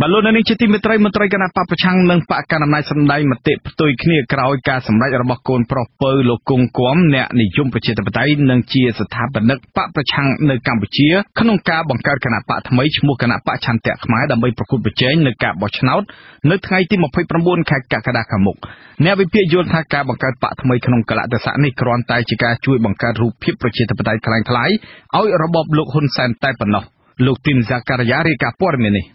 បាទលោកនាងជាទីមេត្រីមន្ត្រីគណៈបកប្រឆាំងនិងបកកណ្ដាលអំណាចសម្ដែងមតិផ្ទុយគ្នាក្រោយការសម្ដែងរបស់កូនប្រុសពៅលោកគង់គំអ្នកនិយមប្រជាធិបតេយ្យនិងជាស្ថាបនិកបកប្រឆាំងនៅកម្ពុជាក្នុងការបង្កើតគណៈបកថ្មីឈ្មោះគណៈបកឆន្ទៈខ្មែរដើម្បីប្រគល់ប្រជែងនៅការបោះឆ្នោតនៅថ្ងៃទី29ខែកក្កដាខាងមុខអ្នកវិភាគយល់ថាការបង្កើតបកថ្មីក្នុងកលៈទេសៈនេះគ្រាន់តែជាការជួយបង្កើតរូបភាពប្រជាធិបតេយ្យคล้ายៗឲ្យរបបលោកហ៊ុនសែនតែប៉ុណ្ណោះលោកទីនហ្សាការីយ៉ារាយការណ៍ព័ត៌មាននេះ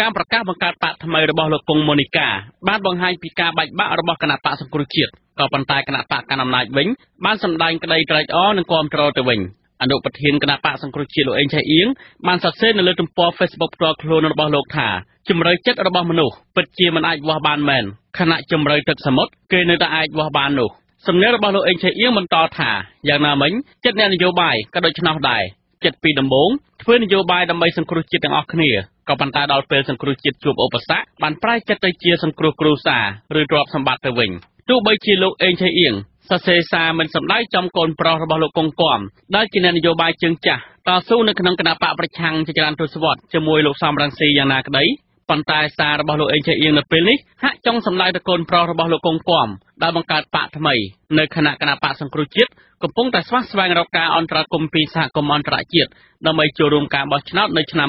ការប្រកាសបង្កើតបកថ្មីរបស់លោកកុងម៉ូនីកាបានបង្ហាញពីការបែកបាក់របស់គណៈបកសង្គ្រោះជាតិក៏ប៉ុន្តែគណៈបកកណ្ដាលអំណាចវិញបានសម្ដែងក្តីត្រេកអរនិងគាំទ្រទៅវិញអនុប្រធានគណៈបកសង្គ្រោះជាតិលោកអេងឆៃអៀងបានសរសេរនៅលើទំព័រ Facebook ផ្ទាល់ខ្លួនរបស់លោកថាជំរឿចិត្តរបស់មនុស្សពិតជាមិនអាចវាស់បានមែនខណៈជំរឿទឹកសមុទ្រគេនៅតែអាចវាស់បាននោះសំណេររបស់លោកអេងឆៃអៀងបន្តថាយ៉ាងណាមិញចិត្តអ្នកនយោបាយក៏ដូច្នោះដែរ ចិត្តពីដំបូងធ្វើនយោបាយដើម្បីសង្គ្រោះជាតិទាំងអស់គ្នាក៏ប៉ុន្តែដល់ពេលសង្គ្រោះជាតិជួបឧបសគ្គបានប្រែចិត្តទៅជាសង្គ្រោះគ្រួសារឬទ្រព្យសម្បត្តិទៅវិញទោះបីជាលោកអេងឆៃអៀងសរសេរសារមិនសម្ដែងចំកូនប្រុសរបស់លោកកុងគំដែលជាអ្នកនយោបាយជើងចាស់តស៊ូនៅក្នុងគណៈបកប្រឆាំងជាច្រើនទសវត្សរ៍ជាមួយលោកសំរងស៊ីយ៉ាងណាក្តី ប៉ុន្តែសាររបស់លោកអេងឆៃអៀងនៅពេលនេះហាក់ចង់សម្ដែងទៅកូនប្រុសរបស់លោកកុងគំដែលបង្កើតបកថ្មីនៅគណៈគណៈបកសង្គ្រោះជាតិកំពុងតែស្វះស្វែងរកការអន្តរាគមន៍ពីសហគមន៍អន្តរជាតិដើម្បីចូលរួមការបោះឆ្នោតនៅឆ្នាំ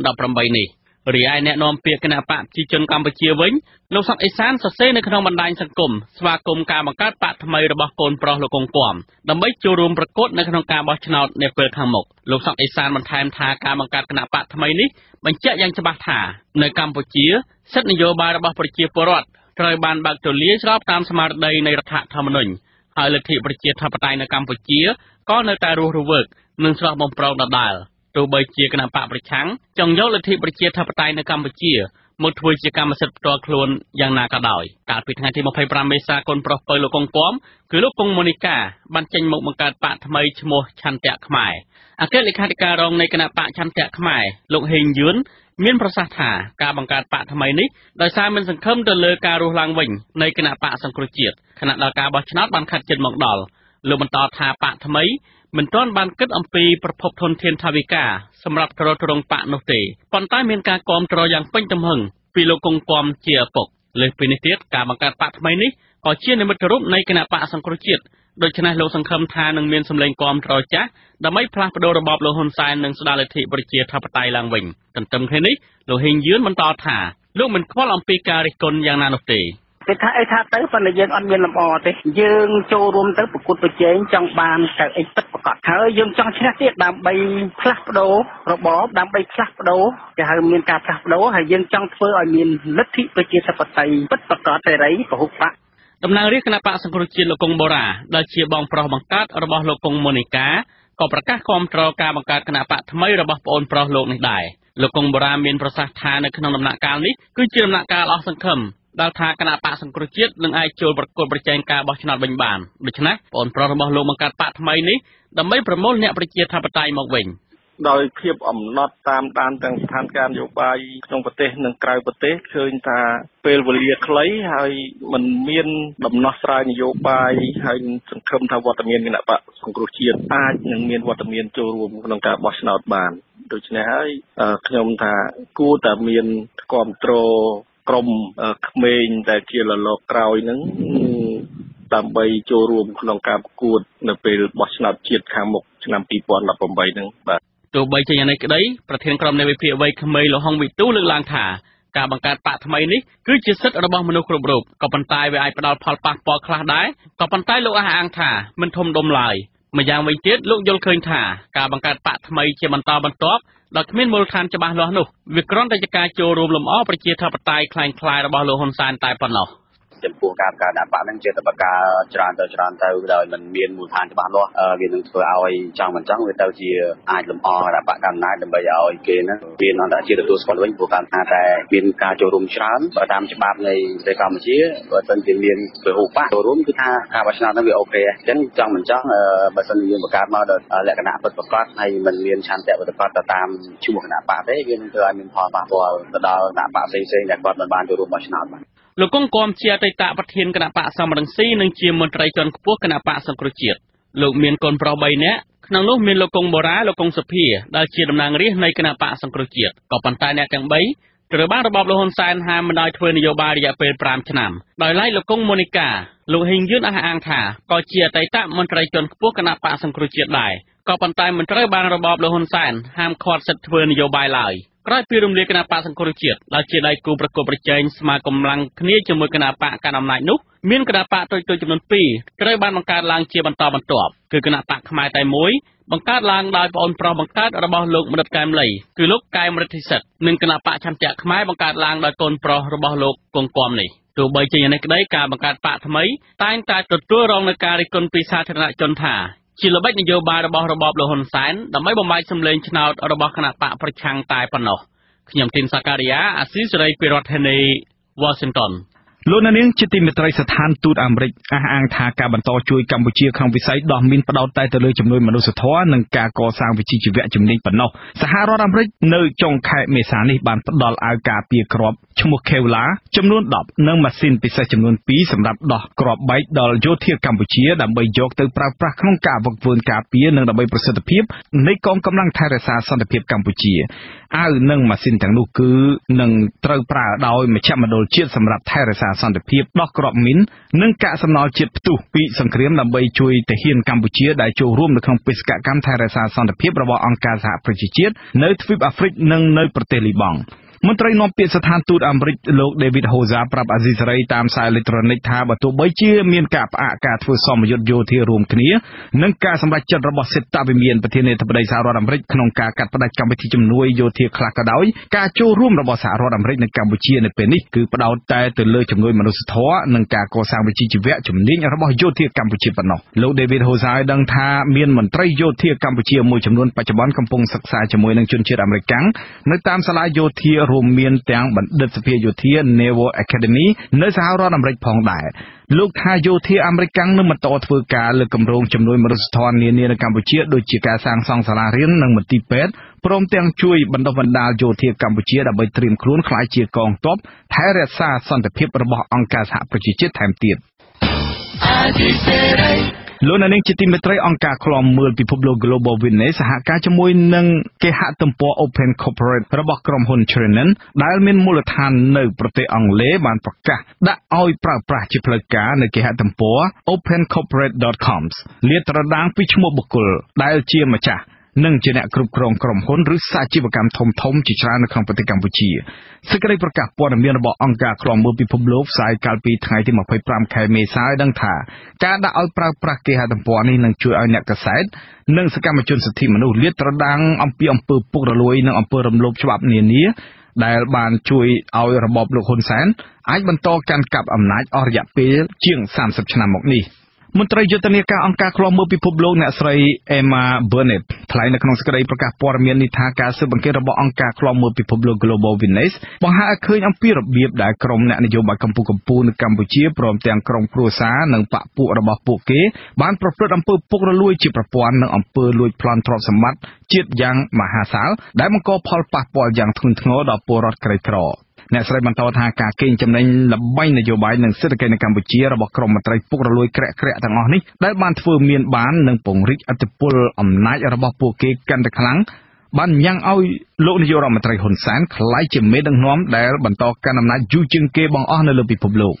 2018នេះ រីឯអ្នកនាំពាក្យគណៈបកប្រជាជនកម្ពុជាវិញលោកសុកអេសានសរសេរនៅក្នុងបណ្ដាញសង្គមស្វាគមន៍ការបង្កើតបកថ្មីរបស់កូនប្រុសលោកកុងគំដើម្បីចូលរួមប្រកួតនៅក្នុងការបោះឆ្នោតនាពេលខាងមុខលោកសុកអេសានបន្ថែមថាការបង្កើតគណៈបកថ្មីនេះបញ្ជាក់យ៉ាងច្បាស់ថានៅកម្ពុជាសិទ្ធិនយោបាយរបស់ប្រជាពលរដ្ឋត្រូវបានបើកទូលាយស្របតាមស្មារតីនៃរដ្ឋធម្មនុញ្ញហើយលទ្ធិប្រជាធិបតេយ្យនៅកម្ពុជាក៏នៅតែរស់រវើកនិងស្រស់បំព្រងដដែល ទោះបីជាគណៈបកប្រឆាំងចង់យកលទ្ធិប្រជាធិបតេយ្យនៅកម្ពុជាមកធ្វើជាកម្មសិទ្ធិផ្ទាល់ខ្លួនយ៉ាងណាក៏ដោយកាលពីថ្ងៃទី25មេសាកូនប្រុសពៅលោកកុងពំគឺលោកកុងម៉ូនីកាបានចេញមកបង្កើតបកថ្មីឈ្មោះឆន្ទៈខ្មែរអគ្គលេខាធិការរងនៃគណៈបកឆន្ទៈខ្មែរលោកហេងយឿនមានប្រសាសន៍ថាការបង្កើតបកថ្មីនេះដោយសារមិនសង្ឃឹមទៅលើការរស់ឡើងវិញនៃគណៈបកសង្គ្រោះជាតិខណៈដល់ការបោះឆ្នោតបានខាត់ចិត្តមកដល់លោកបន្តថាបកថ្មី មិនទាន់បានគិតអំពីប្រភពធនធានថវិកាសម្រាប់ទ្រទ្រង់បកនោះទេប៉ុន្តែមានការគាំទ្រយ៉ាងពេញទំហឹងពីលោកកុងគំជាឪពុកលើសពីនេះទៀតការបង្កើតបកថ្មីនេះក៏ជានិមិត្តរូបនៃគណៈបកសង្គ្រោះជាតិដូច្នេះលោកសង្ឃឹមថានឹងមានសម្លេងគាំទ្រចាស់ដើម្បីផ្លាស់ប្តូររបបលោកហ៊ុនសែននិងស្ដារលទ្ធិប្រជាធិបតេយ្យឡើងវិញទន្ទឹមគ្នានេះលោកហ៊ីងយឿនបន្តថាលោកមិនខ្វល់អំពីការរិះគន់យ៉ាងណានោះទេ គេថាអីថាទៅប៉ុន្តែយើងអត់មានលំអទេយើងចូលរួមទៅប្រកួតប្រជែងចង់បានកៅអីពិតប្រកបហើយយើងចង់ឈ្នះទៀតដើម្បីផ្លាស់ប្ដូររបបដើម្បីផ្លាស់ប្ដូរគេហៅមានការផ្លាស់ប្ដូរហើយយើងចង់ធ្វើឲ្យមានលទ្ធិប្រជាធិបតេយ្យពិតប្រកបសេរីពហុបកតំណាងរាជគណៈបកសង្គ្រោះជាតិលោកកុងបូរ៉ាដែលជាបងប្រុសបង្កើតរបស់លោកកុងម៉ូនីកាក៏ប្រកាសគាំទ្រការបង្កើតគណៈបកថ្មីរបស់ប្អូនប្រុសលោកនេះដែរលោកកុងបូរ៉ាមានប្រសាសន៍ថានៅក្នុងដំណាក់កាលនេះគឺជាដំណាក់កាលអស់សង្ឃឹម ដែលថាគណៈបកសង្គ្រោះជាតិនឹងអាចចូលប្រកួតប្រជែងការបោះឆ្នោតវិញបានដូច្នេះបងប្រុសរបស់លោកបង្កើតបកថ្មីនេះដើម្បីប្រមូលអ្នកប្រជាធិបតេយ្យមកវិញដោយភាពអំណត់តាមដានទាំងស្ថានភាពនយោបាយក្នុងប្រទេសនិងក្រៅប្រទេសឃើញថាពេលវេលាខ្លីហើយมันមានដំណោះស្រាយនយោបាយហើយសង្ឃឹមថាវត្តមានគណៈបកសង្គ្រោះជាតិអាចនឹងមានវត្តមានចូលរួមក្នុងការបោះឆ្នោតបានដូច្នេះហើយខ្ញុំថាគួរតែមានគ្រប់គ្រង ក្រុមក្មេងដែលជាលលកក្រោយហ្នឹងដើម្បីចូលរួមក្នុងការប្រកួត នៅពេលបោះឆ្នោតជាតិខាងមុខឆ្នាំ2018ហ្នឹងបាទទោះបីជាយ៉ាងនេះក្តីប្រធានក្រុមនៃវិភាគវ័យក្មេងលោកហុងវិទូលើកឡើងថាការបង្កើតបកថ្មីនេះគឺជាសិទ្ធិរបស់មនុស្សគ្រប់រូបក៏ប៉ុន្តែវាអាចផ្ដល់ផលប៉ះពាល់ខ្លះដែរក៏ប៉ុន្តែលោកអះអាងថាមិនធំដុំឡើយម្យ៉ាងវិញទៀតលោកយល់ឃើញថាការបង្កើតបកថ្មីជាបន្តបន្ទាប់ ដោយគ្មានមូលដ្ឋានច្បាស់លាស់នោះវាគ្រាន់តែជាការចូលរួមលំអប្រជាធិបតេយ្យคล้ายៗរបស់លោកហ៊ុនសែនតែប៉ុណ្ណោះ ចំពោះការប្រកាសដាក់បាក់ហ្នឹងចេះតែបកាច្រើនទៅច្រើនទៅដោយមិនមានមូលដ្ឋានច្បាស់លាស់វានឹងធ្វើឲ្យចង់មិនចង់វាទៅជាអាចលំអដាក់បាក់កម្មណាចដើម្បីឲ្យគេហ្នឹងមានអន្តរជាតិទទួលស្គាល់វិញព្រោះតាមថាតែមានការចូលរួមច្រើនបើតាមច្បាប់នៃប្រទេសកម្ពុជាបើសិនជាមានពហុបកចូលរួមគឺថាការបោះឆ្នោតហ្នឹងវាអូខេអញ្ចឹងចង់មិនចង់បើសិនយើងបង្កើតមកដល់លក្ខណៈពិតប្រាកដហើយមិនមានឆន្ទៈពិតប្រាកដទៅតាមឈ្មោះគណៈបកទេវានឹងធ្វើឲ្យមានផលប៉ះពាល់ទៅដល់គណៈបកផ្សេងៗដែលគាត់មិនបានចូលរួមបោះឆ្នោតបាន លោកកុងគំជាអតីតប្រធានគណៈបកសំរងស៊ីនិងជាមន្ត្រីជាន់ខ្ពស់គណៈបកសង្គ្រោះជាតិលោកមានកូនប្រុស3នាក់ក្នុងនោះមានលោកកុងបូរ៉ាលោកកុងសុភាដែលជាតំណាងរាស្ត្រនៃគណៈបកសង្គ្រោះជាតិក៏ប៉ុន្តែអ្នកទាំង3ត្រូវបានរបបលោកហ៊ុនសែនហាមមិនឲ្យធ្វើនយោបាយរយៈពេល5ឆ្នាំដោយឡែកលោកកុងម៉ូនីកាលោកហ៊ីងយឿនអះអាងថាក៏ជាអតីតមន្ត្រីជាន់ខ្ពស់គណៈបកសង្គ្រោះជាតិដែរក៏ប៉ុន្តែមិនត្រូវបានរបបលោកហ៊ុនសែនហាមឃាត់សិទ្ធិធ្វើនយោបាយឡើយ ក្រោយពីរំលាយគណៈបកសង្គ្រោះជាតិដែលជាដៃគូប្រកបប្រជែងស្មើកម្លាំងគ្នាជាមួយគណៈបកកណ្ដាលអំណាចនោះមានគណៈបកតូចៗចំនួន2ត្រូវបានបង្កើតឡើងជាបន្តបន្ទាប់គឺគណៈបកខ្មែរតែមួយបង្កើតឡើងដោយប្អូនប្រុសបង្កើតរបស់លោកមនិតកែមលីគឺលោកកែមរិទ្ធិសិទ្ធនិងគណៈបកឆន្ទៈខ្មែរបង្កើតឡើងដោយកូនប្រុសរបស់លោកគង់គំនេះទោះបីជាយ៉ាងនេះក្តីការបង្កើតបកថ្មីតែងតែទទួលរងនឹងការរិះគន់ពីសាធារណជនថា ជាល្បិចនយោបាយរបស់របបលោកហ៊ុនសែនដើម្បីបំបាយសម្លេងឆ្នោតរបស់គណៈបកប្រឆាំងតែប៉ុណ្ណោះខ្ញុំទីនសាការីយ៉ាអាស៊ីសេរីពីរដ្ឋធានី Washington លោកនាងជាទីមេត្រីស្ថានទូតអាមេរិកអះអាងថាការបន្តជួយកម្ពុជាក្នុងវិស័យដោះមីនផ្ដោតតែទៅលើជំនួយមនុស្សធម៌និងការកសាងវិជ្ជាជីវៈជំនាញប៉ុណ្ណោះសហរដ្ឋអាមេរិកនៅចុងខែមេសានេះបានផ្ដល់អាវការពារគ្រាប់ឈ្មោះ Kevlar ចំនួន10និងម៉ាស៊ីនពិសេសចំនួន2សម្រាប់ដោះគ្រាប់បែកដល់យោធាកម្ពុជាដើម្បីយកទៅប្រើប្រាស់ក្នុងការវឹកវើការពារនិងដើម្បីប្រសិទ្ធភាពនៃកងកម្លាំងថែរក្សាសន្តិភាពកម្ពុជា អាវនិងម៉ាស៊ីនទាំងនោះគឺនឹងត្រូវប្រើដោយមជ្ឈមណ្ឌលជាតិសម្រាប់ថែរក្សាសន្តិភាពដោះគ្រាប់មីននិងកាកសំណល់ជាតិផ្ទុះពីសង្គ្រាមដើម្បីជួយទាហានកម្ពុជាដែលចូលរួមនៅក្នុងបេសកកម្មថែរក្សាសន្តិភាពរបស់អង្គការសហប្រជាជាតិនៅទ្វីបអាហ្វ្រិកនិងនៅប្រទេសលីបង់ មន្ត្រីនាំពាក្យស្ថានទូតអាមេរិកលោក David Hoza ប្រាប់អាស៊ីសេរីតាមសារអេឡិចត្រូនិកថាបើទោះបីជាមានការផ្អាកការធ្វើសមយុទ្ធយោធារួមគ្នានិងការសម្រេចចិត្តរបស់សេតវិមានប្រធានាធិបតីសហរដ្ឋអាមេរិកក្នុងការកាត់ផ្តាច់កម្មវិធីជំនួយយោធាខ្លះក៏ដោយការចូលរួមរបស់សហរដ្ឋអាមេរិកនៅកម្ពុជានៅពេលនេះគឺផ្ដោតតែទៅលើជំនួយមនុស្សធម៌និងការកសាងវិជ្ជាជីវៈជំនាញរបស់យោធាកម្ពុជាប៉ុណ្ណោះលោក David Hoza ឲ្យដឹងថាមានមន្ត្រីយោធាកម្ពុជាមួយចំនួនបច្ចុប្បន្នកំពុងសិក្សាជាមួយនឹងជនជាតិអាមេរិកនៅតាមសាលាយោធារួមមានទាំងបណ្ឌិតសភាយោធា Naval Academy នៅសហរដ្ឋអាមេរិកផងដែរលោកថាយោធាអាមេរិកនឹងបន្តធ្វើការលើគម្រោងជំនួយមនុស្សធម៌នានានៅកម្ពុជាដូចជាការសាងសង់សាលារៀននិងមន្ទីរពេទ្យព្រមទាំងជួយបណ្ដុះបណ្ដាលយោធាកម្ពុជាដើម្បីត្រៀមខ្លួនក្លាយជាកងទ័ពថែរក្សាសន្តិភាពរបស់អង្គការសហប្រជាជាតិថែមទៀត លោកនាងជាទីមេត្រីអង្គការឃ្លាំមើលពិភពលោក Global Witness សហការជាមួយនឹងគេហទំព័រ Open Corporate របស់ក្រុមហ៊ុន Trinan ដែលមានមូលដ្ឋាននៅប្រទេសអង់គ្លេសបានប្រកាសដាក់ឲ្យប្រើប្រាស់ជាផ្លូវការនៅគេហទំព័រ opencorporate.com លាតត្រដាងពីឈ្មោះបុគ្គលដែលជាម្ចាស់ និងជាអ្នកគ្រប់គ្រងក្រុមហ៊ុនឬសាជីវកម្មធំធំជាច្រើននៅក្នុងប្រទេសកម្ពុជាសេចក្តីប្រកាសព័ត៌មានរបស់អង្គការឃ្លាំមើលពិភពលោកផ្សាយកាលពីថ្ងៃទី25ខែមេសាឲ្យដឹងថាការដាក់ឲ្យប្រើប្រាស់គេហទំព័រនេះនឹងជួយឲ្យអ្នកកសែតនិងសកម្មជនសិទ្ធិមនុស្សលាតត្រដាងអំពីអំពើពុករលួយនិងអំពើរំលោភច្បាប់នានាដែលបានជួយឲ្យរបបលោកហ៊ុនសែនអាចបន្តកាន់កាប់អំណាចអស់រយៈពេលជាង30ឆ្នាំមកនេះ។ មន្ត្រីយុទ្ធនាការអង្គការឃ្លាំមើលពិភពលោកអ្នកស្រី Emma Burnett ថ្លែងនៅក្នុងសេចក្តីប្រកាសព័ត៌មាននេះថាការស៊ើបអង្កេតរបស់អង្គការឃ្លាំមើលពិភពលោក Global Witness បង្ហាញឲ្យឃើញអំពីរបៀបដែលក្រុមអ្នកនយោបាយកម្ពុជាកម្ពុជានៅកម្ពុជាព្រមទាំងក្រុមគ្រួសារនិងបកពួករបស់ពួកគេបានប្រព្រឹត្តអំពើពុករលួយជាប្រព័ន្ធនិងអំពើលួចប្លន់ទ្រព្យសម្បត្តិជាតិយ៉ាងមហាសាលដែលបង្កផលប៉ះពាល់យ៉ាងធ្ងន់ធ្ងរដល់ពលរដ្ឋក្រីក្រ។ អ្នកស្រីបន្តថាការកេងចំណេញល្បែងនយោបាយនិងសេដ្ឋកិច្ចនៅកម្ពុជារបស់ក្រុមមន្ត្រីពុករលួយក្រាក់ក្រាក់ទាំងអស់នេះដែលបានធ្វើមានបាននិងពង្រីកអធិបុលអំណាចរបស់ពួកគេកាន់តែខ្លាំងបានញ៉ាំងឲ្យលោកនាយករដ្ឋមន្ត្រីហ៊ុនសែនក្លាយជាមេដឹកនាំដែលបន្តកាន់អំណាចយូរជាងគេបង្អស់នៅលើពិភពលោក។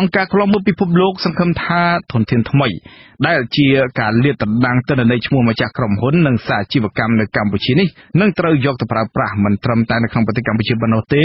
អង្គការឃ្លាំមើលពិភពលោកសង្ឃឹមថាធនធានថ្មី ដែលជាការលាតត្រដាងទិន្នន័យឈ្មោះម្ចាស់ក្រុមហ៊ុននិងសាជីវកម្មនៅកម្ពុជានេះនឹងត្រូវយកទៅប្រើប្រាស់មិនត្រឹមតែនៅក្នុងប្រទេសកម្ពុជាប៉ុណ្ណោះទេ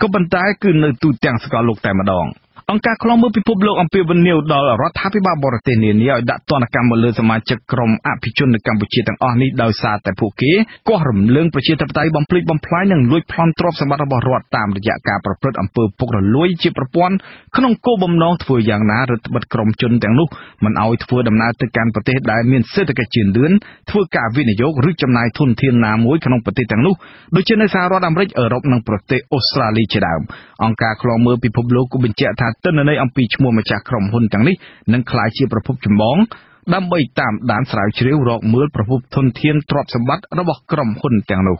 ក៏ប៉ុន្តែគឺនៅទូទាំងសកលលោកតែម្ដង។ អង្គការឃ្លាំមើលពិភពលោកអំពាវនាវដល់រដ្ឋាភិបាលបរទេសនានាឲ្យដាក់ទណ្ឌកម្មមកលើសមាជិកក្រុមអភិជននៅកម្ពុជាទាំងអស់នេះដោយសារតែពួកគេគាស់រំលើងប្រជាធិបតេយ្យបំភ្លេចបំផ្លាញនិងលួចប្លន់ទ្រព្យសម្បត្តិរបស់រដ្ឋតាមរយៈការប្រព្រឹត្តអំពើពុករលួយជាប្រព័ន្ធក្នុងគោលបំណងធ្វើយ៉ាងណារដ្ឋបិទក្រុមជនទាំងនោះមិនឲ្យធ្វើដំណើរទៅកាន់ប្រទេសដែលមានសេដ្ឋកិច្ចជឿនលឿនធ្វើការវិនិយោគឬចំណាយធនធានណាមួយក្នុងប្រទេសទាំងនោះដូចជានៅសហរដ្ឋអាមេរិកអឺរ៉ុបនិងប្រទេសអូស្ត្រាលីជាដើមអង្គការឃ្លាំមើលពិភពលោកក៏បញ្ជាក់ថាទិន្នន័យអំពីឈ្មោះម្ចាស់ក្រុមហ៊ុនទាំងនេះនឹងក្លាយជាប្រភពចម្បងដើម្បីតាមដានស្រាវជ្រាវរកមើលប្រភពធនធានទ្រព្យសម្បត្តិរបស់ក្រុមហ៊ុនទាំងនោះ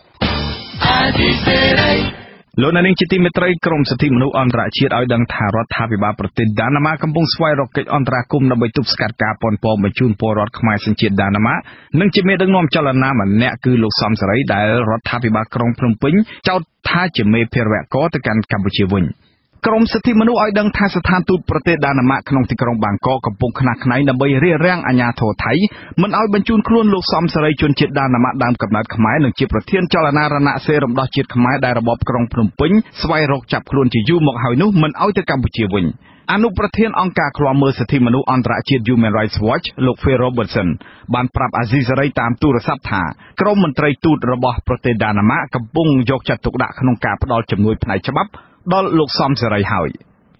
លោកអ្នកនាងជាទីមេត្រីក្រមសិទ្ធិមនុស្សអន្តរជាតិឲ្យដឹងថារដ្ឋាភិបាលប្រទេសដាណាម៉ាកំពុងស្វែងរកកិច្ចអន្តរាគមន៍ដើម្បីទប់ស្កាត់ការប៉ុនប៉ងបញ្ជូនពលរដ្ឋខ្មែរសញ្ជាតិដាណាម៉ានិងជាមេដឹកនាំចលនាម្នាក់គឺលោកសំសេរីដែលរដ្ឋាភិបាលក្រុងភ្នំពេញចោទថាជាមេភេរវកទៅកាន់កម្ពុជាវិញ។ ក្រមសិទ្ធិមនុស្សឲ្យដឹងថាស្ថានទូតប្រទេសដាណាម៉ាកក្នុងទីក្រុងបាងកកកំពុងខ្នះខ្នែងដើម្បីរារាំងអាញាធរថៃមិនឲ្យបញ្ជូនខ្លួនលោកសំសេរីជនជាតិដាណាម៉ាដើមកំណើតខ្មែរនិងជាប្រធានចលនារណសេរីរំដោះជាតិខ្មែរដែលរបបក្រុងភ្នំពេញស្វែងរកចាប់ខ្លួនជាយូរមកហើយនោះមិនឲ្យទៅកម្ពុជាវិញអនុប្រធានអង្គការឃ្លាំមើលសិទ្ធិមនុស្សអន្តរជាតិ Human Rights Watch លោក Phil Robertson បានប្រាប់អាស៊ីសេរីតាមទូរស័ព្ទថាក្រុមមន្ត្រីទូតរបស់ប្រទេសដាណាម៉ាកំពុងយកចិត្តទុកដាក់ក្នុងការផ្ដល់ជំនួយផ្នែកច្បាប់ ដល់លោកសំសេរីហើយ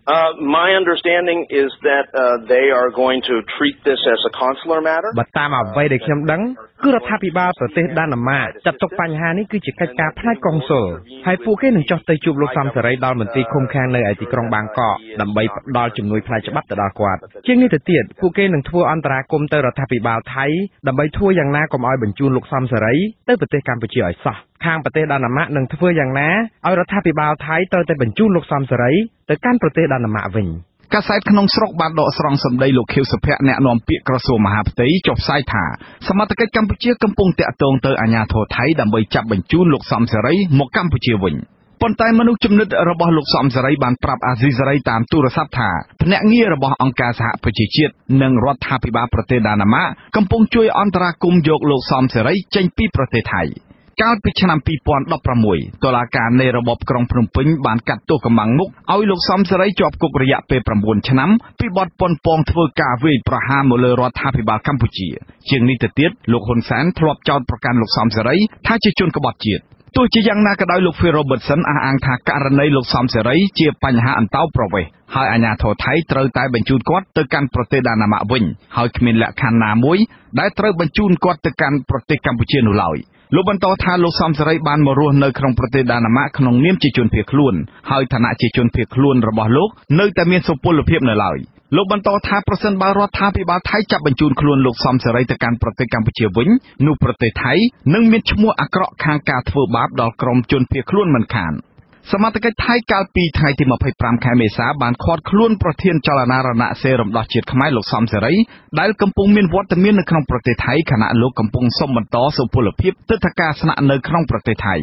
Uh, my understanding is that uh, they are going to treat this as a consular matter. បើតាមអ្វីដែលខ្ញុំដឹងគឺរដ្ឋាភិបាលប្រទេសដាណាម៉ាចាត់ទុកបញ្ហានេះគឺជាកិច្ចការផ្នែកកុងស៊ុលហើយពួកគេនឹងចុះទៅជួបលោកសំសេរីដល់មន្ទីរឃុំឃាំងនៅឯទីក្រុងបាងកកដើម្បីផ្ដល់ជំនួយផ្នែកច្បាប់ទៅដល់គាត់ជាងនេះទៅទៀតពួកគេនឹងធ្វើអន្តរាគមន៍ទៅរដ្ឋាភិបាលថៃដើម្បីធ្វើយ៉ាងណាកុំឲ្យបញ្ជូនលោកសំសេរីទៅប្រទេសកម្ពុជាឲ្យសោះ ខាងប្រទេសដាណាម៉ានឹងធ្វើយ៉ាងណាឲ្យរដ្ឋាភិបាលថៃត្រូវតែបញ្ជូនលោកសំសេរីទៅកាន់ប្រទេសដាណាម៉ាវិញ។កាសែតក្នុងស្រុកបានដកស្រង់សម្ដីលោកខៀវសុភ័ក្រអ្នកនាំពាក្យក្រសួងមហាផ្ទៃចុះផ្សាយថាសមត្ថកិច្ចកម្ពុជាកំពុងតាក់ទងទៅអាជ្ញាធរថៃដើម្បីចាប់បញ្ជូនលោកសំសេរីមកកម្ពុជាវិញប៉ុន្តែមនុស្សជំនិតរបស់លោកសំសេរីបានប្រាប់អាស៊ីសេរីតាមទូរស័ព្ទថាភ្នាក់ងាររបស់អង្គការសហប្រជាជាតិនិងរដ្ឋាភិបាលប្រទេសដាណាម៉ាកំពុងជួយអន្តរាគមន៍យកលោកសំសេរីចេញពីប្រទេសថៃ។ កាលពីឆ្នាំ2016តុលាការនៃរបបក្រុងភ្នំពេញបានកាត់ទោសកម្បាំងមុខឲ្យលោកសំសេរីជាប់គុករយៈពេល9ឆ្នាំពីបទប៉ុនប៉ងធ្វើការវាយប្រហារមកលើរដ្ឋាភិបាលកម្ពុជា ជាងនេះទៅទៀតលោកហ៊ុនសែនធ្លាប់ចោទប្រកាន់លោកសំសេរីថាជាជនក្បត់ជាតិទោះជាយ៉ាងណាក៏ដោយលោក Phil Robertson អះអាងថាករណីលោកសំសេរីជាបញ្ហាអន្តោប្រវេសន៍ហើយអាជ្ញាធរថៃត្រូវតែបញ្ជូនគាត់ទៅកាន់ប្រទេសដាណាម៉ាវិញ ហើយគ្មានលក្ខខណ្ឌណាមួយដែលត្រូវបញ្ជូនគាត់ទៅកាន់ប្រទេសកម្ពុជានោះឡើយ។ លោកបន្តថាលោកសំសេរីបានមករស់នៅក្នុងប្រទេសដាណាម៉ាក្នុងនាមជាជនភៀសខ្លួនហើយឋានៈជាជនភៀសខ្លួនរបស់លោកនៅតែមានសុពលភាពនៅឡើយលោកបន្តថាប្រសិនបើរដ្ឋាភិបាលថៃចាប់បញ្ជូនខ្លួនលោកសំសេរីទៅកាន់ប្រទេសកម្ពុជាវិញនោះប្រទេសថៃនឹងមានឈ្មោះអាក្រក់ខាងការធ្វើបាបដល់ក្រុមជនភៀសខ្លួនមិនខាន។ សមត្ថកិច្ចថៃកាលពីថ្ងៃទី25ខែមេសាបានឃាត់ខ្លួនប្រធានចលនារណសេរីរំដោះជាតិខ្មែរលោកសំសេរីដែលកំពុងមានវត្តមាននៅក្នុងប្រទេសថៃខណៈលោកកំពុងសុំបន្តសុពលភាពទិដ្ឋាការស្នាក់នៅក្នុងប្រទេសថៃ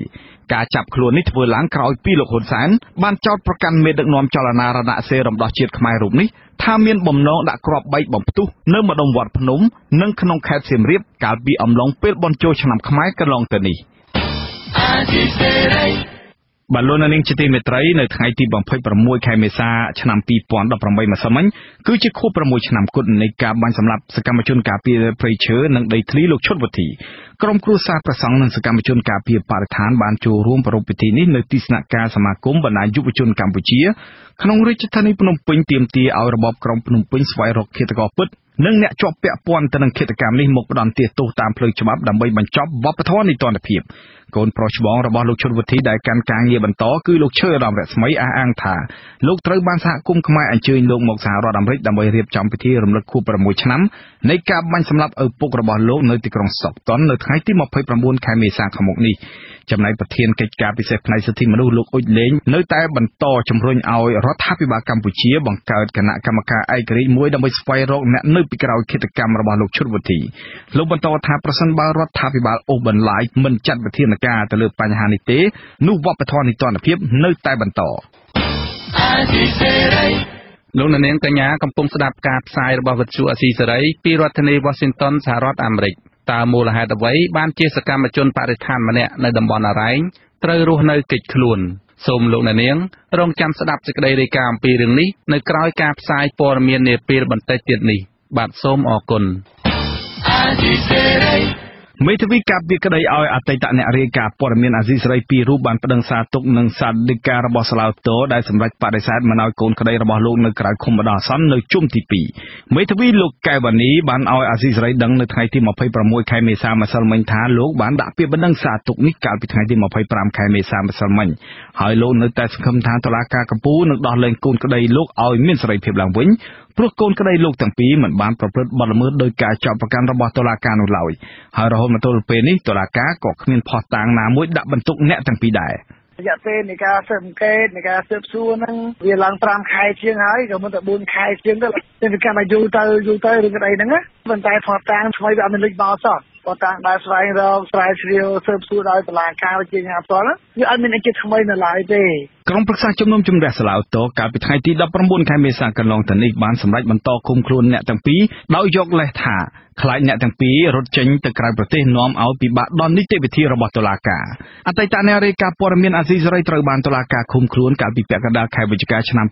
ការចាប់ខ្លួននេះធ្វើឡើងក្រោយពីលោកហ៊ុនសែនបានចោទប្រកាន់មេដឹកនាំចលនារណសេរីរំដោះជាតិខ្មែររូបនេះថាមានបំណងដាក់គ្រាប់បែកបំផ្ទុះនៅម្ដុំវត្តភ្នំនិងក្នុងខេត្តសៀមរាបកាលពីអំឡុងពេលបុណ្យចូលឆ្នាំខ្មែរកន្លងទៅនេះ បាទលោកនាងជាទីមេត្រីនៅថ្ងៃទី26ខែមេសាឆ្នាំ2018ម្សិលមិញគឺជាខួប6ឆ្នាំគត់នៃការបាញ់សម្លាប់សកម្មជនការពារព្រៃឈើនិងដីធ្លីលោកឈុតវុធីក្រុមគ្រួសារប្រសង់និងសកម្មជនការពារបរិស្ថានបានចូលរួមប្រារព្ធពិធីនេះនៅទីស្នាក់ការសមាគមបណ្ដាញយុវជនកម្ពុជាក្នុងរាជធានីភ្នំពេញទាមទារឲ្យរបបក្រុងភ្នំពេញស្វែងរកឃាតករពិត និងអ្នកជាប់ពាក់ព័ន្ធទៅនឹងឃាតកម្មនេះមកផ្ដន្ទាទោសតាមផ្លូវច្បាប់ដើម្បីបញ្ចប់វប្បធម៌នីតិរដ្ឋភាពកូនប្រុសច្បងរបស់លោកឈុនវុធីដែលកាន់ការងារបន្តគឺលោកឈើអារម្មណ៍រស្មីអះអាងថាលោកត្រូវបានសហគមន៍ខ្មែរអញ្ជើញលោកមកសហរដ្ឋអាមេរិកដើម្បីរៀបចំពិធីរំលឹកខួប6ឆ្នាំនៃការបាញ់សម្លាប់ឪពុករបស់លោកនៅទីក្រុងសុកតុននៅថ្ងៃទី29ខែមេសាខាងមុខនេះ ចំណែកប្រធានកិច្ចការពិសេសផ្នែកសិទ្ធិមនុស្សលោកអ៊ុចលេងនៅតែបន្តជំរុញឲ្យរដ្ឋាភិបាលកម្ពុជាបង្កើតគណៈកម្មការឯករាជ្យមួយដើម្បីស្វែងរកអ្នកនៅពីក្រោយឃាតកម្មរបស់លោកឈុតវុធីលោកបន្តថាប្រសិនបើរដ្ឋាភិបាលអូសបន្លាយមិនចាត់វិធានការទៅលើបញ្ហានេះទេនោះវប្បធម៌នីតិរដ្ឋភាពនៅតែបន្តលោកនាងកញ្ញាកំពុងស្ដាប់ការផ្សាយរបស់វិទ្យុអស៊ីសេរីពីរដ្ឋធានី Washington សហរដ្ឋអាមេរិក តើមូលហេតុអ្វីបានជាសកម្មជនបរិស្ថានម្នាក់នៅតំបន់អរ៉ែងត្រូវរស់នៅកិច្ចខ្លួនសូមលោកអ្នកនាងរងចាំស្ដាប់សេចក្តីរាយការណ៍អំពីរឿងនេះនៅក្រៅការផ្សាយព័ត៌មាននាពេលបន្តិចទៀតនេះ បាទសូមអរគុណ មេធាវីការពារក្តីឲ្យអតីតអ្នករាយការណ៍ព័ត៌មានអាស៊ីសេរីពីររូបបានប្តឹងសារទុកនឹងសាលដីការបស់សាឡាវតូដែលសម្រេចបដិសេធមិនឲ្យកូនក្តីរបស់លោកនៅក្រៅឃុំបណ្ដោះអាសន្ននៅជុំទី2មេធាវីលោកកែវ៉ានីបានឲ្យអាស៊ីសេរីដឹងនៅថ្ងៃទី26ខែមេសាម្សិលមិញថាលោកបានដាក់ពាក្យបណ្ដឹងសារទុកនេះកាលពីថ្ងៃទី25ខែមេសាម្សិលមិញហើយលោកនៅតែសង្ឃឹមថាតុលាការកំពូលនឹងដោះលែងកូនក្តីលោកឲ្យមានសេរីភាពឡើងវិញ ព្រោះកូនក្តីលោកទាំងពីរមិនបានប្រព្រឹត្តបទល្មើសដោយការចាប់ប្រកាន់របស់តុលាការនោះឡើយហើយរហូតមកទល់ពេលនេះតុលាការក៏គ្មានភស្តុតាងណាមួយដាក់បន្ទុកអ្នកទាំងពីរដែររយៈពេលនៃការស៊ើបអង្កេតនៃការស៊ើបសួរហ្នឹងវាឡើង5ខែជាងហើយក៏មិនតែ4ខែជាងទៅតែវាកាន់តែយូរទៅយូរទៅរឿងក្តីហ្នឹងណាប៉ុន្តែផតតាំងថ្មីវាអត់មានលេចមកសោះប៉ុន្តែដែលស្វែងរកស្រាវជ្រាវស៊ើបសួរដោយតុលាការវិជាការផ្ទាល់វាអត់មានអីជាថ្មីនៅឡើយទេ ក្រុមប្រឹក្សាជំនុំជម្រះសាឡាវតូកាលពីថ្ងៃទី19ខែមេសាកន្លងទៅនេះបានសម្រេចបន្តឃុំខ្លួនអ្នកទាំងពីរដោយយកលេសថាខ្លាចអ្នកទាំងពីររត់ចេញទៅក្រៅប្រទេសនាំឲ្យពិបាកដល់នីតិវិធីរបស់តុលាការអតីតអ្នករាយការណ៍ព័ត៌មានអាស៊ីសេរីត្រូវបានតុលាការឃុំខ្លួនកាលពីពាក់កណ្ដាលខែវិច្ឆិកាឆ្នាំ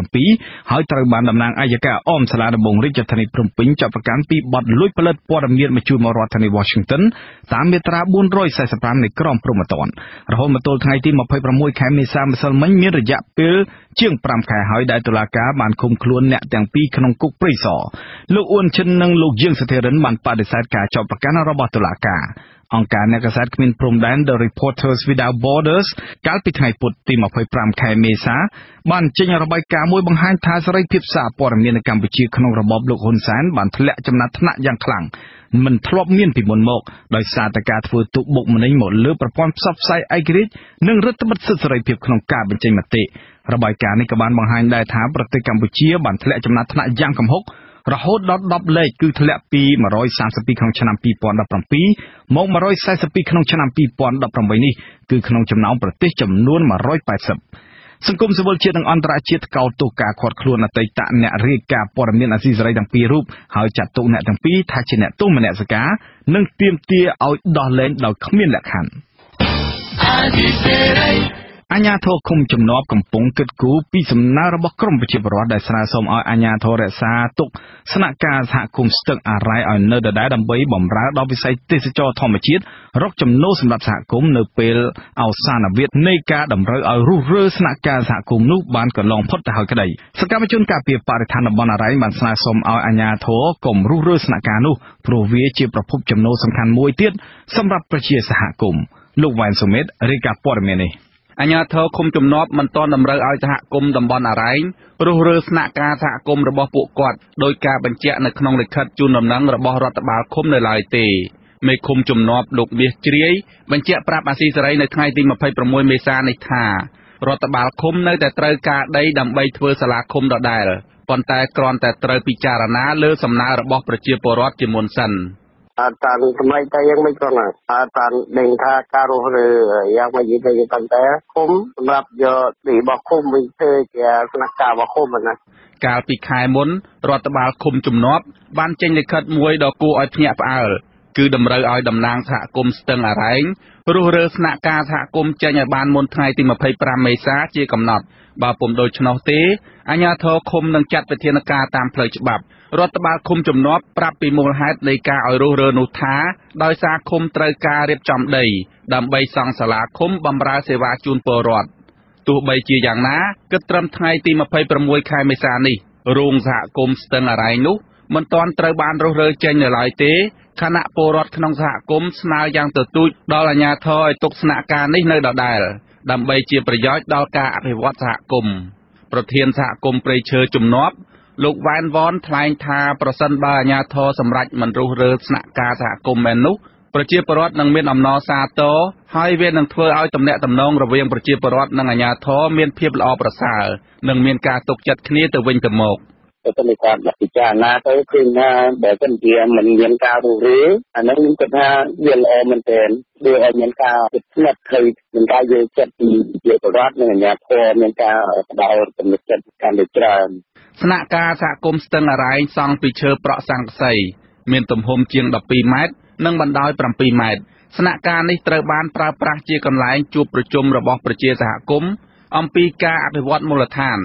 2017ហើយត្រូវបានតំណាងអัยការអមសាលាដំបងរាជធានីភ្នំពេញចាប់ប្រកាន់ពីបទលួចផលិតព័ត៌មានបញ្ជូនមករដ្ឋធានី Washington តាមមាត្រា445នៃក្រមព្រហ្មទណ្ឌរហូតមកទល់ថ្ងៃទី26ខែមេសាម្សិលមិញមានរយៈពេលជាង5ខែហើយដែលតុលាការបានឃុំខ្លួនអ្នកទាំងពីរក្នុងគុកព្រៃសរលោកអ៊ុនឈិននិងលោកយៀងសធិរិនបានបដិសេធការចោទប្រកាន់របស់តុលាការ អង្គការអ្នកកាសែតគ្មានព្រំដែន The Reporters Without Borders កាលពីថ្ងៃពុធទី25ខែមេសា បានចេញរបាយការណ៍មួយបង្ហាញថាសេរីភាពសារព័ត៌មាននៅកម្ពុជាក្នុងរបបលោកហ៊ុនសែនបានធ្លាក់ចំណាត់ថ្នាក់យ៉ាងខ្លាំងមិនធ្លាប់មានពីមុនមកដោយសារតែការធ្វើទុកបុកម្នេញមកលើប្រព័ន្ធផ្សព្វផ្សាយឯករាជ្យនិងរដ្ឋបិទសិទ្ធិសេរីភាពក្នុងការបញ្ចេញមតិរបាយការណ៍នេះក៏បានបង្ហាញដែរថាប្រទេសកម្ពុជាបានធ្លាក់ចំណាត់ថ្នាក់យ៉ាងគំហុក រហូតដល់10លេខគឺធ្លាក់ពី132ក្នុងឆ្នាំ2017មក142ក្នុងឆ្នាំ2018នេះគឺក្នុងចំណោមប្រទេសចំនួន180សង្គមស៊ីវិលជាតិនិងអន្តរជាតិកោតទោសការខាត់ខ្លួនអតីតអ្នករាយការណ៍ព័ត៌មានអាស៊ីសេរីទាំងពីររូបហើយចាត់ទុកអ្នកទាំងពីរថាជាអ្នកទោសមនសិការនិងទាមទារឲ្យដោះលែងដោយគ្មានលក្ខខណ្ឌអាស៊ីសេរី អាញាធរឃុំជំនាប់កំពុងគិតគូរពីសំណើរបស់ក្រមប្រជាពលរដ្ឋដែលស្នើសុំឲ្យអាញាធររក្សាទុកស្នាក់ការសហគមន៍ស្ទឹងអារ៉ៃឲ្យនៅដដែលដើម្បីបម្រើដល់វិស័យទេសចរធម្មជាតិរកចំណូលសម្រាប់សហគមន៍នៅពេលអវសានវិទ្យនៃការតម្រូវឲ្យរុះរើស្នាក់ការសហគមន៍នោះបានកន្លងផុតទៅហើយក្តីសកម្មជនការពារបរិស្ថានតំបន់អារ៉ៃបានស្នើសុំឲ្យអាញាធរកុំរុះរើស្នាក់ការនោះព្រោះវាជាប្រភពចំណូលសំខាន់មួយទៀតសម្រាប់ប្រជាសហគមន៍លោកវ៉ែនសុមេតរាយការណ៍ព័ត៌មាននេះ អាជ្ញាធរឃុំជំនាប់មិនទាន់តម្រូវឲ្យសហគមន៍តំបន់អរ៉ែងរុះរើស្នាក់ការសហគមន៍របស់ពួកគាត់ដោយការបញ្ជាក់នៅក្នុងលិខិតជូនដំណឹងរបស់រដ្ឋបាលឃុំនៅឡើយទេមេឃុំជំនាប់លោកមាសជ្រាយបញ្ជាក់ប្រាប់អាស៊ីសេរីនៅថ្ងៃទី26មេសានេះថារដ្ឋបាលឃុំនៅតែត្រូវការដីដើម្បីធ្វើសាលាឃុំដដែលប៉ុន្តែគ្រាន់តែត្រូវពិចារណាលើសំណើរបស់ប្រជាពលរដ្ឋជាមុនសិន។ អត់តានថ្មីតែយ៉ាងមិនផងអត់តានដឹងថាការរស់ឬយ៉ាងមិនយីទៅប៉ុន្តែគុំសម្រាប់យកទីរបស់គុំវិញធ្វើជាស្នាក់ការរបស់គុំណាកាលពីខែមុនរដ្ឋបាលឃុំជំនាប់បានចេញលិខិតមួយដ៏គួរឲ្យភ្ញាក់ផ្អើលគឺតម្រូវឲ្យតំណាងសហគមន៍ស្ទឹងអរ៉ែងរុះរើស្នាក់ការសហគមន៍ចេញឲ្យបានមុនថ្ងៃទី25មេសាជាកំណត់បើពុំដូច្នោះទេអាជ្ញាធរឃុំនឹងចាត់វិធានការតាមផ្លូវច្បាប់ រដ្ឋបាលឃុំជំនាប់ប្រាប់ពីមូលហេតុនៃការឲ្យរុះរើនោះថា ដោយសារឃុំត្រូវការរៀបចំដី ដើម្បីសង់សាលាឃុំបម្រើសេវាជូនពលរដ្ឋទោះបីជាយ៉ាងណាគិតត្រឹមថ្ងៃទី26ខែមេសានេះរោងសហគមន៍ស្ទឹងអរ៉ៃនោះមិនទាន់ត្រូវបានរុះរើចេញនៅឡើយទេខណៈពលរដ្ឋក្នុងសហគមន៍ស្នើយ៉ាងទទូចដល់អាជ្ញាធរឲ្យទុកស្នាក់ការនេះនៅដដែលដើម្បីជាប្រយោជន៍ដល់ការអភិវឌ្ឍសហគមន៍ប្រធានសហគមន៍ព្រៃឈើជំនាប់ លោកវ៉ែនវ៉នថ្លែងថាប្រសិនបើអាជ្ញាធរសម្រេចមិនរុះរើស្នាក់ការសហគមន៍មែននោះប្រជាពលរដ្ឋនឹងមានអំណរសាទរហើយវានឹងធ្វើឲ្យទំនាក់ទំនងរវាងប្រជាពលរដ្ឋនិងអាជ្ញាធរមានភាពល្អប្រសើរនិងមានការទុកចិត្តគ្នាទៅវិញទៅមកទៅទៅគាត់ពិចារណាទៅឃើញថាបើសិនជាមិនមានការរុះរើអានឹងខ្ញុំគិតថាវាល្អមែនទែនដូចឲ្យមានការពិនិត្យឃើញមានការយល់ចិត្តពីប្រជាពលរដ្ឋនិងអាជ្ញាធរមានការផ្ដល់ទំនុកចិត្តកាន់តែច្រើន ស្នាក់ការសហគមន៍ស្ទឹងអរ៉ែងសង់ពីឈើប្រក់ស័ង្កសី មានទំហំជាង12ម៉ែត្រនិងបណ្ដោយ7ម៉ែត្រស្នាក់ការនេះត្រូវបានប្រើប្រាស់ជាកន្លែងជួបប្រជុំរបស់ប្រជាសហគមន៍អំពីការអភិវឌ្ឍមូលដ្ឋាន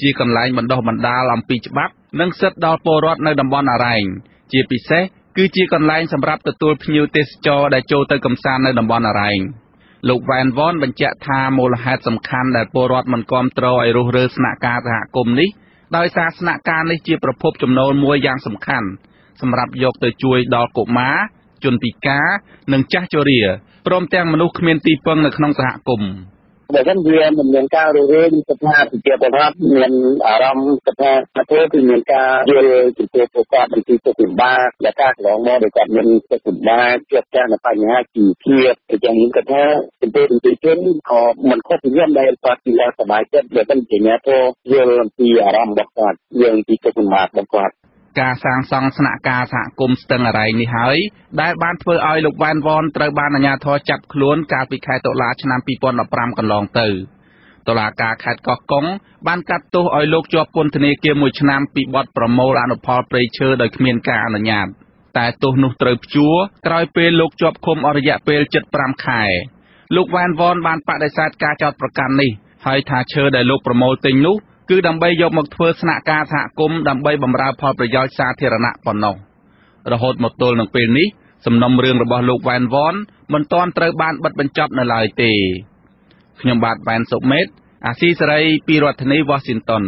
ជាកន្លែងបណ្ដុះបណ្ដាលអំពីច្បាប់ និងសិទ្ធិដល់ពលរដ្ឋនៅតំបន់អរ៉ែងជាពិសេសគឺជាកន្លែងសម្រាប់ទទួលភ្ញៀវទេសចរដែលចូលទៅកម្សាន្តនៅតំបន់អរ៉ែងលោកវ៉ែនវ៉នបញ្ជាក់ថាមូលហេតុសំខាន់ដែលពលរដ្ឋមិនគាំទ្រឲ្យរុះរើស្នាក់ការសហគមន៍នេះ ដោយសារស្នាក់ការនេះជាប្រភពចំណូលមួយយ៉ាងសំខាន់សម្រាប់យកទៅជួយដល់កុមារ ជនពិការ និងចាស់ជរាព្រមទាំងមនុស្សគ្មានទីពឹងនៅក្នុងសហគមន៍ បើមិនវាមិនមានការរស់រានស្ថានភាពបរដ្ឋមានអារម្មណ៍ស្ថានភាពគឺមានការយល់ចំពោះពួកគាត់អំពីទុកលំបាកដែលការកន្លងមកដែលគាត់មានទុកលំបាកជួបប្រទះនៅបញ្ហាជីវភាពអញ្ចឹងខ្ញុំគិតថាចំពោះប្រជាជនក៏មិនខុសពីខ្ញុំដែលគាត់ជាសប្បាយចិត្តដែលមិនជាអ្នកទៅយល់អំពីអារម្មណ៍របស់គាត់យល់អំពីទុកលំបាករបស់គាត់ ការសាងសង់ស្នាក់ការសហគមន៍ស្ទឹងអរ៉ែងនេះហើយដែលបានធ្វើឲ្យលោកវ៉ែនវ៉នត្រូវបានអាជ្ញាធរចាប់ខ្លួនកាលពីខែតុលាឆ្នាំ2015កន្លងទៅតុលាការខេត្តកោះកុងបានកាត់ទោសឲ្យលោកជាប់ពន្ធនាគារមួយឆ្នាំពីបទប្រមូលអនុផលព្រៃឈើដោយគ្មានការអនុញ្ញាតតែទោសនោះត្រូវព្យួរក្រោយពេលលោកជាប់ឃុំអស់រយៈពេល75ខែលោកវ៉ែនវ៉នបានបដិសេធការចោទប្រកាន់នេះហើយថាឈើដែលលោកប្រមូលទិញនោះ គឺដើម្បីយកមកធ្វើស្នាក់ការសហគមន៍ដើម្បីបម្រើផលប្រយោជន៍សាធារណៈប៉ុណ្ណោះរហូតមកទល់នឹងពេលនេះសំណុំរឿងរបស់លោកវ៉ែនវ៉នមិនទាន់ត្រូវបានបិទបញ្ចប់នៅឡើយទេខ្ញុំបាទវ៉ែនសុមេតអាស៊ីសេរីពីរដ្ឋធានី Washington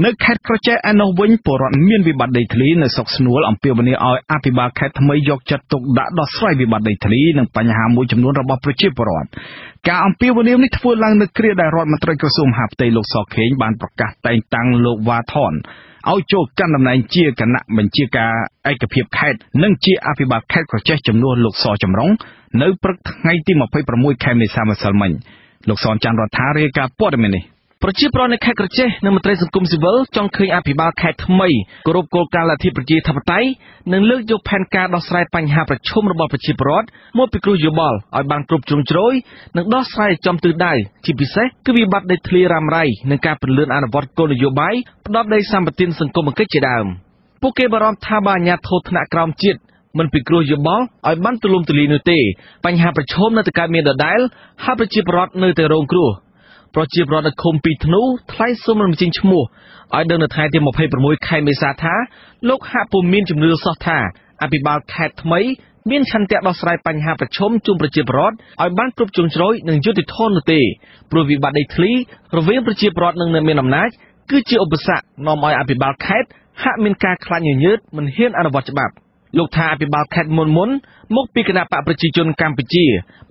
នៅខេត្តក្រចេះឯនោះវិញពលរដ្ឋមានវិបត្តិដីធ្លីនៅស្រុកស្នួលអំពាវនាវឲ្យអភិបាលខេត្តថ្មីយកចិត្តទុកដាក់ដោះស្រាយវិបត្តិដីធ្លីនិងបញ្ហាមួយចំនួនរបស់ប្រជាពលរដ្ឋការអំពាវនាវនេះធ្វើឡើងនៅគ្រាដែលរដ្ឋមន្ត្រីក្រសួងមហាផ្ទៃលោកសខេងបានប្រកាសតែងតាំងលោកវ៉ាថនឲ្យចូលកាន់តំណែងជាគណៈបញ្ជាការឯកភាពខេត្តនិងជាអភិបាលខេត្តក្រចេះចំនួនលោកសចម្រុងនៅព្រឹកថ្ងៃទី26ខែមេសាម្សិលមិញលោកសនច័ន្ទរដ្ឋារាយការណ៍ព័ត៌មាននេះ ប្រជាប្រដ្ឋនៅខេត្តក្រចេះនិងមន្ត្រីសង្គមស៊ីវិលចង់ឃើញអភិបាលខេត្តថ្មីគោរពគោលការណ៍លទ្ធិប្រជាធិបតេយ្យនិងលើកយកផែនការដោះស្រាយបញ្ហាប្រឈមរបស់ប្រជាពលរដ្ឋមកពិគ្រោះយោបល់ឲ្យបានគ្រប់ជ្រុងជ្រោយនិងដោះស្រាយចំទិសដៅជាពិសេសគឺវិបត្តិដីធ្លីរ៉ាំរ៉ៃនិងការពន្លឿនអនុវត្តគោលនយោបាយផ្ដោតដីសម្បត្តិសង្គមគិច្ចជាដើមពួកគេបារម្ភថាបើអាជ្ញាធរថ្នាក់ក្រោមជាតិមិនពិគ្រោះយោបល់ឲ្យបានទូលំទូលាយនោះទេបញ្ហាប្រឈមនៅតែកើតមានដដែលហើយប្រជាពលរដ្ឋនៅតែរងគ្រោះ ប្រជាពលរដ្ឋនៅឃុំពីធ្នូថ្លែងសុំរំជើញឈ្មោះឲ្យដឹងនៅថ្ងៃទី26ខែមេសាថាលោកហាក់ពុំមានជំនឿសោះថាអភិបាលខេត្តថ្មីមានឆន្ទៈដោះស្រាយបញ្ហាប្រឈមជុំប្រជាពលរដ្ឋឲ្យបានគ្រប់ជ្រុងជ្រោយនិងយុត្តិធម៌នោះទេព្រោះវិបត្តិដីធ្លីរវាងប្រជាពលរដ្ឋនិងអ្នកមានអំណាចគឺជាឧបសគ្គនាំឲ្យអភិបាលខេត្តហាក់មានការខ្លាចញញើតមិនហ៊ានអនុវត្តច្បាប់ លោកថាអភិបាលខេត្តមុនមុនមកពីគណៈបកប្រជាជនកម្ពុជា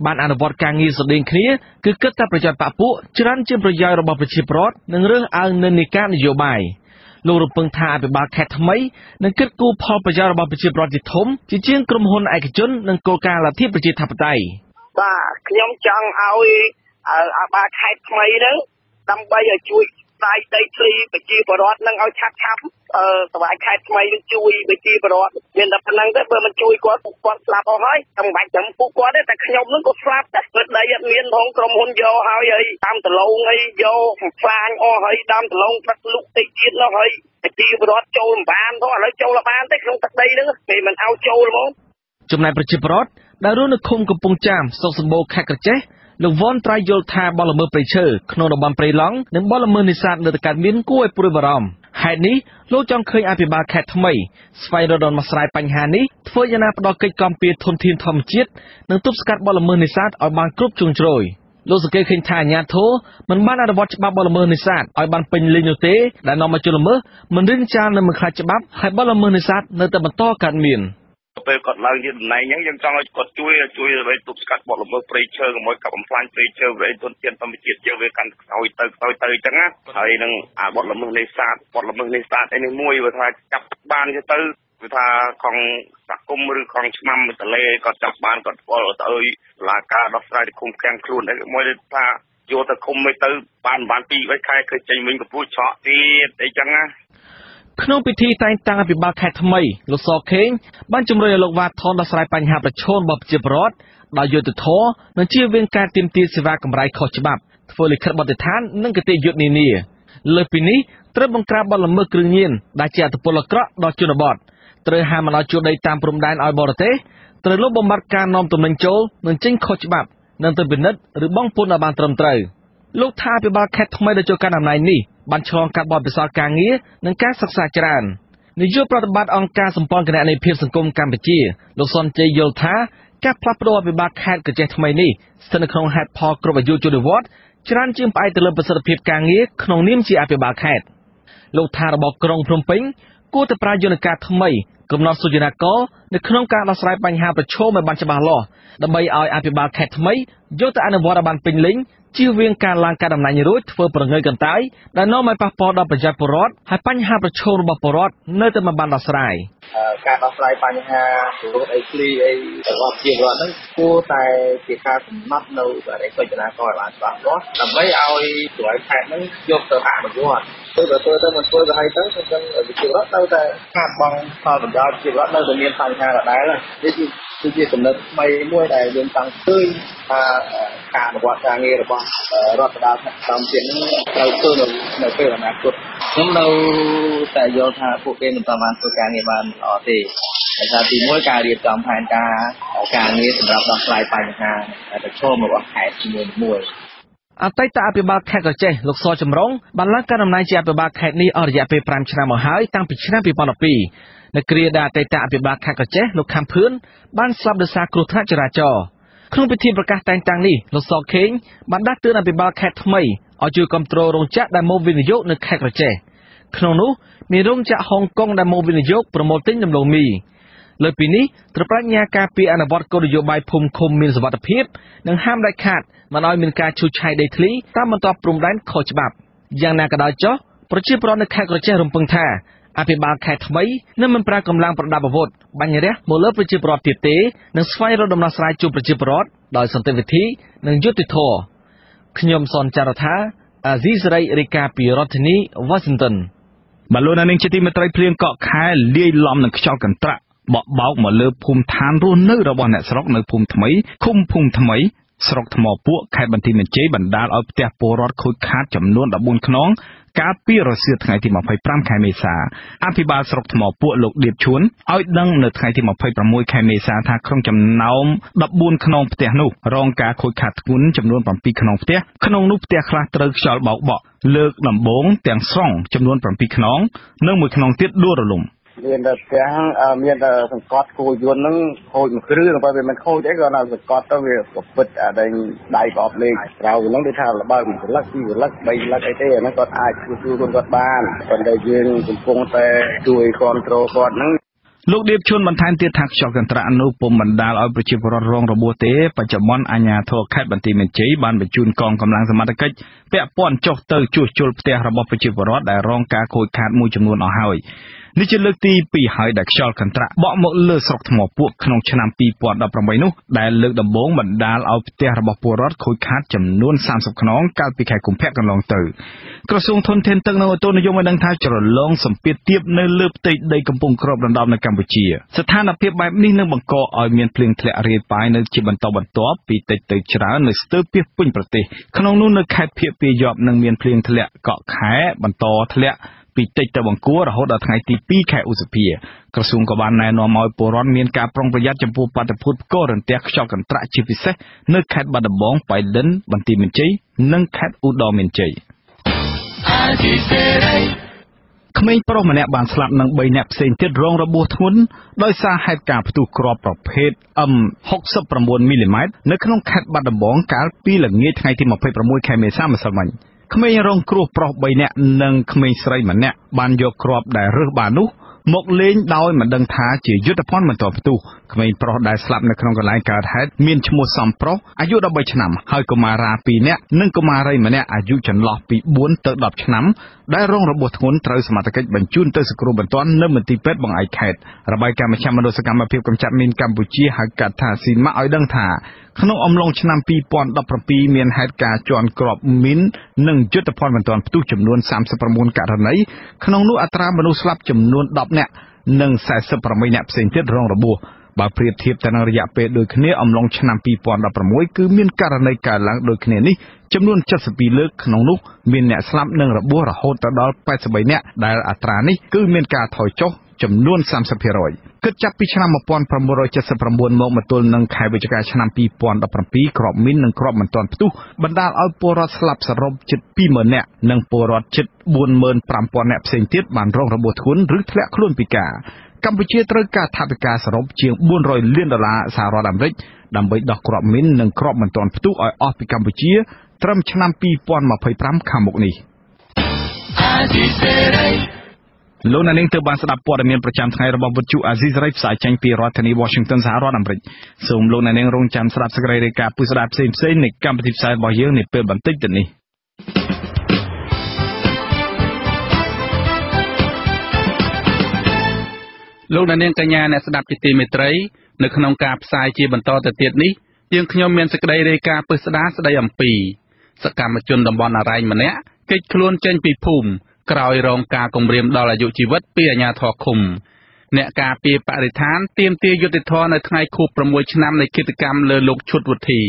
បានអនុវត្តការងារស្តីងគ្នាគឺគិតតែប្រយោជន៍បកពួកច្រើនជាងប្រយោជន៍របស់ប្រជាពលរដ្ឋនិងរើសអើងនិន្នាការនយោបាយលោករំពឹងថាអភិបាលខេត្តថ្មីនឹងគិតគូរផលប្រយោជន៍របស់ប្រជាពលរដ្ឋជាធំជាជាងក្រុមហ៊ុនឯកជននិងគោលការណ៍លទ្ធិប្រជាធិបតេយ្យបាទខ្ញុំចង់ឲ្យអាបាលខេត្តថ្មីហ្នឹងដើម្បីឲ្យជួយ ផ្សាយដីធ្លីប្រជាពលរដ្ឋនឹងឲ្យឆាប់ឆាប់អឺសមាជខេត្តថ្មីនឹងជួយប្រជាពលរដ្ឋមានតែប៉ុណ្្នឹងទេបើមិនជួយគាត់ពួកគាត់ស្លាប់អស់ហើយតែមិនបាច់ចាំពួកគាត់ទេតែខ្ញុំនឹងក៏ស្លាប់ដែរព្រោះដីអត់មានផងក្រុមហ៊ុនយកហើយហើយតាមដលងហើយយកផ្លាញអស់ហើយតាមដលងព្រឹកលុកតិចទៀតនោះហើយប្រជាពលរដ្ឋចូលមិនបានផងឥឡូវចូលបានទេក្នុងទឹកដីហ្នឹងគេមិនឲ្យចូលហ្មងចំណែកប្រជាពលរដ្ឋដែលរស់នៅឃុំកំពង់ចាមស្រុកសម្បូរខេត្តក្រចេះ លោកវ៉ាន់ត្រៃយល់ថាបលល្មើសព្រៃឈើក្នុងតំបន់ព្រៃឡង់និងបលល្មើសនេសាទនៅតែកើតមានគួរឲ្យព្រួយបារម្ភហេតុនេះលោកចង់ឃើញអភិបាលខេត្តថ្មីស្វែងរកដំណោះស្រាយបញ្ហានេះធ្វើយ៉ាងណាផ្ដល់កិច្ចគាំពារធនធានធម្មជាតិនិងទប់ស្កាត់បលល្មើសនេសាទឲ្យបានគ្រប់ជ្រុងជ្រោយលោកសង្កេតឃើញថាអាញាធរមិនបានអនុវត្តច្បាប់បលល្មើសនេសាទឲ្យបានពេញលេញនោះទេដែលនាំឲ្យជនល្មើសមិនរៀនចាលនិងមិនខ្លាចច្បាប់ហើយបលល្មើសនេសាទនៅតែបន្តកើតមាន។ ពេលគាត់ឡើងជាតំណែងអញ្ចឹងយើងចង់ឲ្យគាត់ជួយជួយដើម្បីទប់ស្កាត់បទល្មើសព្រៃឈើកុំឲ្យកាប់បំផ្លាញព្រៃឈើព្រៃទុនធានធម្មជាតិយើងវាកាន់ខ្សោយទៅខ្សោយទៅអញ្ចឹងណាហើយនឹងអាបទល្មើសនេសាទបទល្មើសនេសាទឯនេះមួយវាថាចាប់បានទៅវាថាខំសហគមន៍ឬខំឆ្នាំតលេគាត់ចាប់បានគាត់ស្គាល់ទៅឲ្យសាលាការដោះស្រាយទៅគុំខាំងខ្លួនអីមួយថាយកទៅគុំមិនទៅបានបាន2 3ខែឃើញចេញវិញកពូឆក់ទៀតអីចឹងណា ក្នុងពិធីតែងតាំងអភិបាលខេត្តថ្មីលោកសខេងបានជំរុញឲ្យលោកវ៉ាថនដោះស្រាយបញ្ហាប្រឈមរបស់ប្រជាពលរដ្ឋដោយយុត្តិធម៌និងជៀសវាងការទាមទារសេវាកម្រៃខុសច្បាប់ធ្វើលិខិតបទដ្ឋាននិងគតិយុត្តនានាលើសពីនេះត្រូវបង្ក្រាបបទល្មើសគ្រឿងញៀនដែលជាអត្តពលអាក្រក់ដល់ជនបទត្រូវហាមមិនឲ្យជួលដីតាមព្រំដែនឲ្យបរទេសត្រូវលុបបំបាត់ការនាំទំនិញចូលនិងចេញខុសច្បាប់និងទៅពិនិត្យឬបង់ពន្ធឲ្យបានត្រឹមត្រូវលោកថាអភិបាលខេត្តថ្មីដែលចូលកាន់តំណែងនេះ បានឆ្លងកាត់បទពិសោធន៍ការងារនិងការសិក្សាច្រើននាយកប្រតិបត្តិអង្គការសម្ព័ន្ធគណនេយ្យភាពសង្គមកម្ពុជាលោកសុនជ័យយល់ថាការផ្លាស់ប្តូរអភិបាលខេត្តកញ្ចេះថ្មីនេះស្ថិតនៅក្នុងហេតុផលគ្រប់អាយុជនវត្តច្រើនជាងផ្អែកទៅលើប្រសិទ្ធភាពការងារក្នុងនាមជាអភិបាលខេត្តលោកថារបបក្រុងភ្នំពេញគួរតែប្រើយន្តការថ្មីកំណត់សុចនាករនៅក្នុងការដោះស្រាយបញ្ហាប្រឈមឲ្យបានច្បាស់លាស់ដើម្បីឲ្យអភិបាលខេត្តថ្មីយកទៅអនុវត្តឲ្យបានពេញលេញ ជៀសវាងការឡើងការតំណែងរួចធ្វើប្រងើយកន្តើយដែលនាំឲ្យប៉ះពាល់ដល់ប្រយោជន៍ពលរដ្ឋហើយបញ្ហាប្រឈមរបស់ពលរដ្ឋនៅតែមិនបានដោះស្រាយការដោះស្រាយបញ្ហារោគអីឃ្លីអីរបស់ប្រជាពលរដ្ឋហ្នឹងគួរតែជាការកំណត់នៅបរិយាកាសចនាករឲ្យបានច្បាស់លាស់ដើម្បីឲ្យជំនួយខេត្តហ្នឹងយកទៅអនុវត្តធ្វើទៅធ្វើទៅមិនធ្វើទៅឲ្យទៅខ្ញុំវិជារដ្ឋនៅតែខាតបង់ផលប្រយោជន៍ជារដ្ឋនៅតែមានបញ្ហាដដែលនេះគឺគឺជាចំណុចថ្មីមួយដែលយើងចង់ឃើញថាការអនុវត្តការងាររបស់រដ្ឋបាលតាមទៀតនឹងត្រូវធ្វើនៅនៅពេលអនាគតខ្ញុំនៅតែយល់ថាពួកគេមិនបានធ្វើការងារបានល្អទេដោយសារទីមួយការរៀបចំផែនការការងារសម្រាប់ដោះស្រាយបញ្ហាប្រឈមរបស់ខេត្តជាមួយមួយ អតីតអភិបាលខេត្តកោះចេះលោកសចម្រុងបានឡើងកាន់តំណែងជាអភិបាលខេត្តនេះអស់រយៈពេល5ឆ្នាំមកហើយតាំងពីឆ្នាំ2012នៅគ្រាដែលអតីតអភិបាលខេត្តកោះចេះលោកខំភឿនបានស្លាប់ដោយសារគ្រោះថ្នាក់ចរាចរណ៍ក្នុងពិធីប្រកាសតែងតាំងនេះលោកសខេងបានដាស់តឿនអភិបាលខេត្តថ្មីឲ្យជួយគ្រប់គ្រងរោងចក្រដែលមកវិនិយោគនៅខេត្តកោះចេះក្នុងនោះមានរោងចក្រហុងកុងដែលមកវិនិយោគប្រមូលទិញដំឡូងមី លើពីនេះត្រូវប្រាជ្ញាការពីអនុវត្តគោលនយោបាយភូមិឃុំមានសុវត្ថិភាពនិងហាមដាច់ខាតមិនឲ្យមានការឈូសឆាយដីធ្លីតាមបន្ទាប់ព្រំដែនខុសច្បាប់យ៉ាងណាក៏ដោយចុះប្រជាពលរដ្ឋនៅខេត្តក្រចេះរំពឹងថាអភិបាលខេត្តថ្មីនឹងមិនប្រើកម្លាំងប្រដាប់អាវុធបាញ់រះមកលើប្រជាពលរដ្ឋទៀតទេនឹងស្វែងរកដំណោះស្រាយជួបប្រជាពលរដ្ឋដោយសន្តិវិធីនិងយុត្តិធម៌ខ្ញុំសនចាររថាអាស៊ីសេរីរាយការណ៍ពីរដ្ឋធានី Washington បលូននាងជាទីមេត្រីភ្លៀងកក់ខែលាយឡំនឹងខ្យល់កន្ត្រាក់ បក់បោកមកលើភូមិឋានរស់នៅរបស់អ្នកស្រុកនៅភូមិថ្មីឃុំភូមិថ្មីស្រុកថ្មពួកខេត្តបន្ទាយមានជ័យបណ្ដាលឲ្យផ្ទះពលរដ្ឋខូចខាតចំនួន14ខ្នងកាលពីរសៀលថ្ងៃទី25ខែមេសាអភិបាលស្រុកថ្មពួកលោកដៀបឈួនឲ្យដឹងនៅថ្ងៃទី26ខែមេសាថាក្នុងចំណោម14ខ្នងផ្ទះនោះរងការខូចខាតធ្ងន់ចំនួន7ខ្នងផ្ទះក្នុងនោះផ្ទះខ្លះត្រូវខ្យល់បោកបក់លើកដំបូងទាំងស្រុងចំនួន7ខ្នង និងមួយខ្នងទៀតដួលរលំ មានតែផ្ទះមានតែសង្កត់គោយន្តហ្នឹងខូចមួយគ្រឿងបើវាមិនខូចអីក៏នៅសង្កត់ទៅវាប្រពិតអាដែងដៃប្រអប់លេខក្រៅហ្នឹងដូចថាលបើពីលឹកពីលឹក3លឹកអីទេអាហ្នឹងគាត់អាចជួយជួយគាត់បានប៉ុន្តែយើងកំពុងតែជួយគ្រប់គ្រងគាត់ហ្នឹងលោកដៀបជួនបន្ថែមទៀតថាខ្យល់កន្ត្រាក់នោះពុំបណ្ដាលឲ្យប្រជាពលរដ្ឋរងរបួសទេបច្ចុប្បន្នអាជ្ញាធរខេត្តបន្ទាយមានជ័យបានបញ្ជូនកងកម្លាំងសមត្ថកិច្ចពាក់ព័ន្ធចុះទៅជួសជុលផ្ទះរបស់ប្រជាពលរដ្ឋដែលរងការខូចខាតមួយចំនួនអស់ហើយ នេះជាលើកទី2ហើយដែលខ្យល់កន្ត្រាក់បក់មកលើស្រុកថ្មពួកក្នុងឆ្នាំ2018នោះដែលលើកដំបូងបណ្ដាលឲ្យផ្ទះរបស់ពលរដ្ឋខូចខាតចំនួន30ខ្នងកាលពីខែកុម្ភៈកន្លងទៅក្រសួងធនធានទឹកនិងអូតូនិយមបានដឹងថាជ្រលងសម្ពាធទាបនៅលើផ្ទៃដីកំពុងគ្របដណ្ដប់នៅកម្ពុជាស្ថានភាពបែបនេះនឹងបង្កឲ្យមានភ្លៀងធ្លាក់រាយប៉ាយនៅជាបន្តបន្ទាប់ពីតិចទៅច្រើននៅស្ទើរពាសពេញប្រទេសក្នុងនោះនៅខេត្តភៀកពាយ័ព្យនឹងមានភ្លៀងធ្លាក់កក់ខែបន្តធ្លាក់ ពីតិចទៅបង្គួររហូតដល់ថ្ងៃទី2ខែឧសភាក្រសួងក៏បានណែនាំឲ្យពលរដ្ឋមានការប្រុងប្រយ័ត្នចំពោះបាតុភូតផ្គររន្ទះខ្យល់កន្ត្រាក់ជាពិសេសនៅខេត្តបាត់ដំបងបៃលិនបន្ទាយមានជ័យនិងខេត្តឧត្តរមានជ័យក្មេងប្រុសម្នាក់បានស្លាប់និង3នាក់ផ្សេងទៀតរងរបួសធ្ងន់ដោយសារហេតុការណ៍ផ្ទុះគ្រាប់ប្រភេទ M69 មីលីម៉ែត្រនៅក្នុងខេត្តបាត់ដំបងកាលពីល្ងាចថ្ងៃទី26ខែមេសាម្សិលមិញ។ ក្មេងរងគ្រោះប្រុស3នាក់និងក្មេងស្រីម្នាក់បានយកគ្រាប់ដែលរើសបាននោះមកលេងដោយមិនដឹងថាជាយុទ្ធភ័ណ្ឌមិនទាន់ផ្ទុះក្មេងប្រុសដែលស្លាប់នៅក្នុងកន្លែងកើតហេតុមានឈ្មោះសំប្រុសអាយុ13ឆ្នាំហើយកុមារា2នាក់និងកុមារីម្នាក់អាយុចន្លោះពី4ទៅ10ឆ្នាំដែលរងរបួសធ្ងន់ត្រូវសមត្ថកិច្ចបញ្ជូនទៅសង្គ្រោះបន្ទាន់នៅមន្ទីរពេទ្យបង្អែកខេត្តរបាយការណ៍មជ្ឈមណ្ឌលសកម្មភាពកម្ចាត់មីនកម្ពុជាហៅកាត់ថាស៊ីម៉ាក់ឲ្យដឹងថាក្នុងអំឡុងឆ្នាំ2017មានហេតុការណ៍ជន់គ្រាប់មីននិងយុទ្ធភ័ណ្ឌមិនទាន់ផ្ទុះចំនួន39ករណីក្នុងនោះអត្រាមនុស្សស្លាប់ចំនួន10នាក់និង48នាក់ផ្សេងទៀតរងរបួសបើប្រៀបធៀបទៅនឹងរយៈពេលដូចគ្នាអំឡុងឆ្នាំ2016គឺមានករណីកើនឡើងដូចគ្នានេះចំនួន72លើកក្នុងនោះមានអ្នកស្លាប់និងរបួសរហូតដល់83នាក់ដែលអត្រានេះគឺមានការថយចុះចំនួន30% គិតចាប់ពីឆ្នាំ1979មកមកទល់នឹងខែវិច្ឆិកាឆ្នាំ2017ក្របមីននិងក្របមិនទាន់ផ្ទុះបណ្ដាលឲ្យពលរដ្ឋស្លាប់សរុបជិត20000នាក់និងពលរដ្ឋជិត45000នាក់ផ្សេងទៀតបានរងរបួសធ្ងន់ឬធ្លាក់ខ្លួនពិការកម្ពុជាត្រូវការថវិកាសរុបជាង400លានដុល្លារសហរដ្ឋអាមេរិកដើម្បីដោះគ្រាប់មីននិងគ្រាប់មិនទាន់ផ្ទុះឲ្យអស់ពីកម្ពុជា ត្រឹមឆ្នាំ2025ខាងមុខនេះ លោកអ្នកនាងទើបបានស្ដាប់ព័ត៌មានប្រចាំថ្ងៃរបស់វិទ្យុអាស៊ីសេរីផ្សាយចេញពីរដ្ឋធានី Washington សហរដ្ឋអាមេរិកសូមលោកអ្នកនាងរងចាំស្ដាប់សេចក្តីរាយការណ៍ពុស្ដាផ្សេងៗនៃកម្មវិធីផ្សាយរបស់យើងនាពេលបន្តិចទៅនេះលោកអ្នកនាងកញ្ញាអ្នកស្ដាប់ជាទីមេត្រីនៅក្នុងការផ្សាយជាបន្តទៅទៀតនេះយើងខ្ញុំមានសេចក្តីរាយការណ៍ពិស្ដាស្ដីអំពី សកម្មជនតំបន់អរ៉ែងម្នាក់គេចខ្លួនចេញពីភូមិ ក្រោយរងការគំរាមដល់អាយុជីវិតពីអាជ្ញាធរឃុំអ្នកការពារបរិស្ថានទាមទារយុត្តិធម៌នៅថ្ងៃខួប6ឆ្នាំនៃគិតកម្មលើលោកឈុតវុធី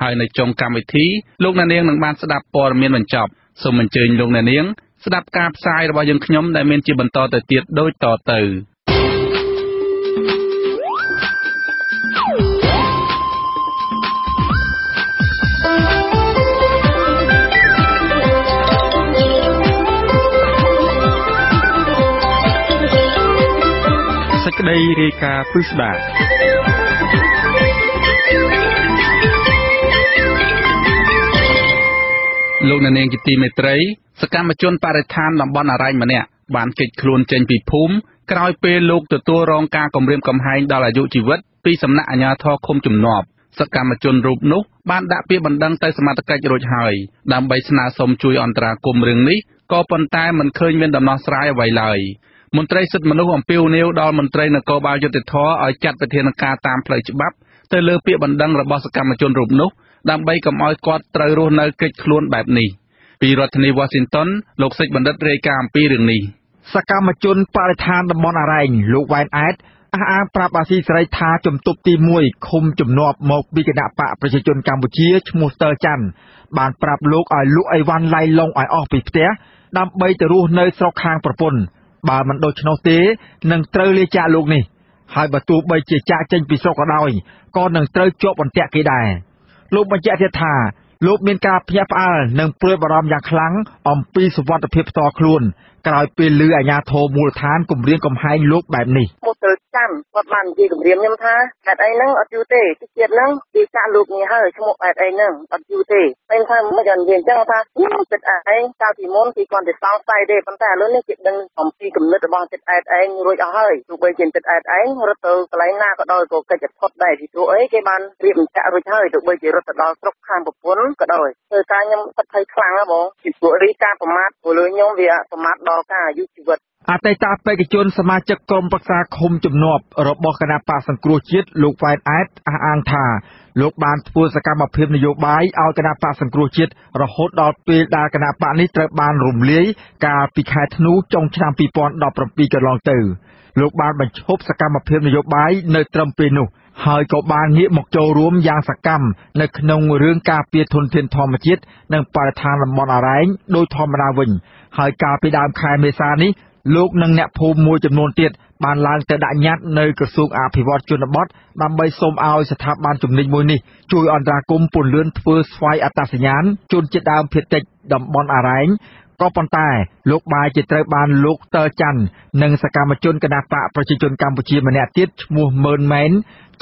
ហើយនៅចុងកម្មវិធីលោកអ្នកនាងនឹងបានស្ដាប់ព័ត៌មានបញ្ចប់សូមអញ្ជើញលោកអ្នកនាងស្ដាប់ការផ្សាយរបស់យើងខ្ញុំដែលមានជាបន្តទៅទៀតដូចតទៅ ក្តីរាយការណ៍ពិស្ដាលោកអ្នកនាងជាទីមេត្រី សកម្មជនបរិស្ថានតំបន់អរ៉ែងម្នាក់បានគេចខ្លួនចេញពីភូមិក្រោយពេលលោកទទួលរងការគំរាមកំហែងដល់អាយុជីវិតពីសំណាក់អាជ្ញាធរឃុំជំនាប់សកម្មជនរូបនោះបានដាក់ពាក្យបណ្ដឹងទៅសមត្ថកិច្ចរួចហើយដើម្បីស្នើសុំជួយអន្តរាគមន៍រឿងនេះក៏ប៉ុន្តែមិនឃើញមានដំណោះស្រាយអ្វីឡើយ មន្ត្រីសិទ្ធិមនុស្សអំពាវនាវដល់មន្ត្រីនគរបាលយុតិធធឲ្យចាត់វិធានការតាមផ្លូវច្បាប់ទៅលើពាក្យបណ្ដឹងរបស់សកម្មជនរូបនោះដើម្បីកុំឲ្យគាត់ត្រូវរស់នៅកិច្ចខ្លួនបែបនេះពីរដ្ឋធានី Washington លោកសេចបណ្ឌិតរាយការណ៍អំពីរឿងនេះសកម្មជនបរិស្ថានតំបន់អរ៉ែងលោកវ៉ែនអែតអះអាងប្រាប់អាស៊ីសេរីថាជំទប់ទី1ឃុំជំនាប់មកពីគណៈបកប្រជាជនកម្ពុជាឈ្មោះស្ទើច័ន្ទបានប្រាប់លោកឲ្យលក់អីវ៉ាន់ឡៃឡុងឲ្យអស់ពីផ្ទះដើម្បីទៅរស់នៅស្រុកខាងប្រពន្ធ បើមិនដូច្នោះទេនឹងត្រូវលាចាកលោកនេះហើយបើទោះបីជាចាកចេញពីស្រុកក៏ដោយក៏នឹងត្រូវជាប់បន្ទាក់គេដែរលោកបញ្ជាក់ទៀតថាលោកមានការភ្ញាក់ផ្អើលនិងព្រួយបារម្ភយ៉ាងខ្លាំងអំពីសុវត្ថិភាពផ្ទាល់ខ្លួន ក្រោយពេលឮអាជ្ញាធរមូលដ្ឋានគំរាមកំហែងលោកបែបនេះមកទៅចាំគាត់បាននិយាយគម្រាមខ្ញុំថាហេតុអីហ្នឹងអត់យូរទេទីទៀតហ្នឹងគេចាក់លោកនេះហើយឈ្មោះហេតុអីហ្នឹងអត់យូរទេពេលថាមិនយ៉ាងនិយាយអញ្ចឹងថាខ្ញុំចិត្តឯងកាលពីមុនគេគាត់ទៅសង្ស័យទេប៉ុន្តែឥឡូវនេះគេដឹងអំពីគំនិតរបស់ចិត្តឯងរួចអស់ហើយទោះបីជាចិត្តឯងរត់ទៅកន្លែងណាក៏ដោយក៏កិច្ចផុតដែរពីព្រោះអីគេបានរៀបបញ្ជាក់រួចហើយទោះបីជារត់ទៅដល់ស្រុកខាងប្រពន្ធក៏ដោយធ្វើការខ្ញុំទឹកភ័យខ្លាំងណាបងពីព្រោះរីការប្រមាថព្រោះលើខ្ញុំវាប្រមាថដល់ការអាយុជីវិតអតីតបេក្ខជនសមាជិកក្រុមប្រឹក្សាឃុំជំនាប់របស់គណៈបកសង្គ្រោះជាតិលោកវ៉ែនអែតអះអាងថាលោកបានធ្វើសកម្មភាពនយោបាយឲ្យគណៈបកសង្គ្រោះជាតិរហូតដល់ពេលដែលគណៈបកនេះត្រូវបានរំលាយកាលពីខែធ្នូចុងឆ្នាំ2017កន្លងទៅលោកបានបញ្ឈប់សកម្មភាពនយោបាយនៅត្រឹមពេលនោះហើយក៏បានងាកមកចូលរួមយ៉ាងសកម្មនៅក្នុងរឿងការពារធនធានធម្មជាតិនិងបរិស្ថានតំបន់អរ៉ែងដោយធម្មតាវិញ ហើយកាលពីដើមខែមេសានេះលោកនិងអ្នកភូមិមួយចំនួនទៀតបានឡើងទៅដាក់ញត្តិនៅក្រសួងអភិវឌ្ឍជនបទដើម្បីសូមឲ្យស្ថាប័នជំនាញមួយនេះជួយអន្តរាគមន៍ពន្លឿនធ្វើស្វ័យអត្តសញ្ញាណជនជាតិដើមភាគតិចតំបន់អរ៉ែងក៏ប៉ុន្តែលោកបាយជាត្រូវបានលោកតើច័ន្ទនិងសកម្មជនគណបកប្រជាជនកម្ពុជាម្នាក់ទៀតឈ្មោះម៉ឺនម៉ែន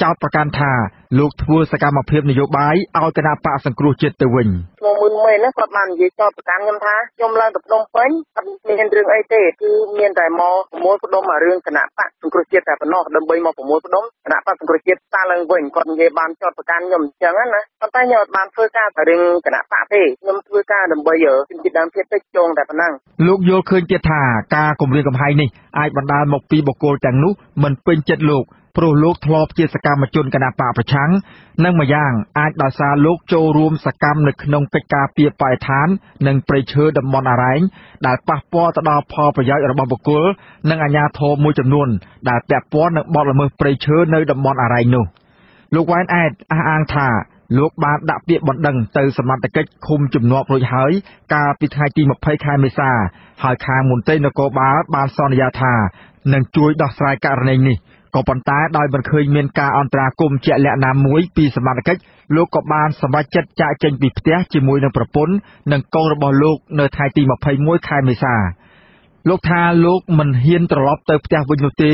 ចោទប្រកាន់ថាលោកធ្វើសកម្មភាពនយោបាយឲ្យគណៈបកសង្គ្រោះជាតិទៅវិញឈ្មោះមុនមេណាគាត់បាននិយាយចោទប្រកាន់ខ្ញុំថាខ្ញុំឡើងទៅភ្នំពេញអត់មានរឿងអីទេគឺមានតែមកប្រមូលផ្ដុំអារឿងគណៈបកសង្គ្រោះជាតិតែប៉ុណ្ណោះដើម្បីមកប្រមូលផ្ដុំគណៈបកសង្គ្រោះជាតិតាឡើងវិញគាត់និយាយបានចោទប្រកាន់ខ្ញុំអញ្ចឹងណាប៉ុន្តែខ្ញុំអត់បានធ្វើការតែរឿងគណៈបកទេខ្ញុំធ្វើការដើម្បីជំនឿដើមភាពតិចចងតែប៉ុណ្ណឹងលោកយល់ឃើញទៀតថាការគម្រាមកំហែងនេះអាចបណ្ដាលមកពីបុគ្គលទាំងនោះមិនពេញចិត្តលោក ព្រោះលោកធ្លាប់ជាសកម្មជនគណបកប្រឆាំង និងម្យ៉ាងអាចដោយសារលោកចូលរួមសកម្មនៅក្នុងកិច្ចការពារបរិស្ថាន និងព្រៃឈើតំបន់អរ៉ែងដែលប៉ះពាល់ទៅដល់ផលប្រយោជន៍របស់បុគ្គលនិងអាជ្ញាធរមួយចំនួន ដែលពាក់ព័ន្ធនឹងបទល្មើសព្រៃឈើនៅតំបន់អរ៉ែងនោះលោកវ៉ែនអែតអះអាងថាលោកបានដាក់ពាក្យបណ្ដឹងទៅសមត្ថកិច្ចឃុំជំនាប់រួចហើយ កាលពីថ្ងៃទី20ខែមេសា ហើយខាងមន្ត្រីនគរបាលបានសន្យាថានឹងជួយដោះស្រាយករណីនេះ ក៏ប៉ុន្តែដោយមិនឃើញមានការអន្តរាគមន៍ជាក់លាក់ណាមួយពីសមត្ថកិច្ចលោកក៏បានសម្រេចចិត្តចាកចេញពីផ្ទះជាមួយនឹងប្រពន្ធនិងកូនរបស់លោកនៅថ្ងៃទី21ខែមេសាលោកថាលោកមិនហ៊ានត្រឡប់ទៅផ្ទះវិញនោះទេ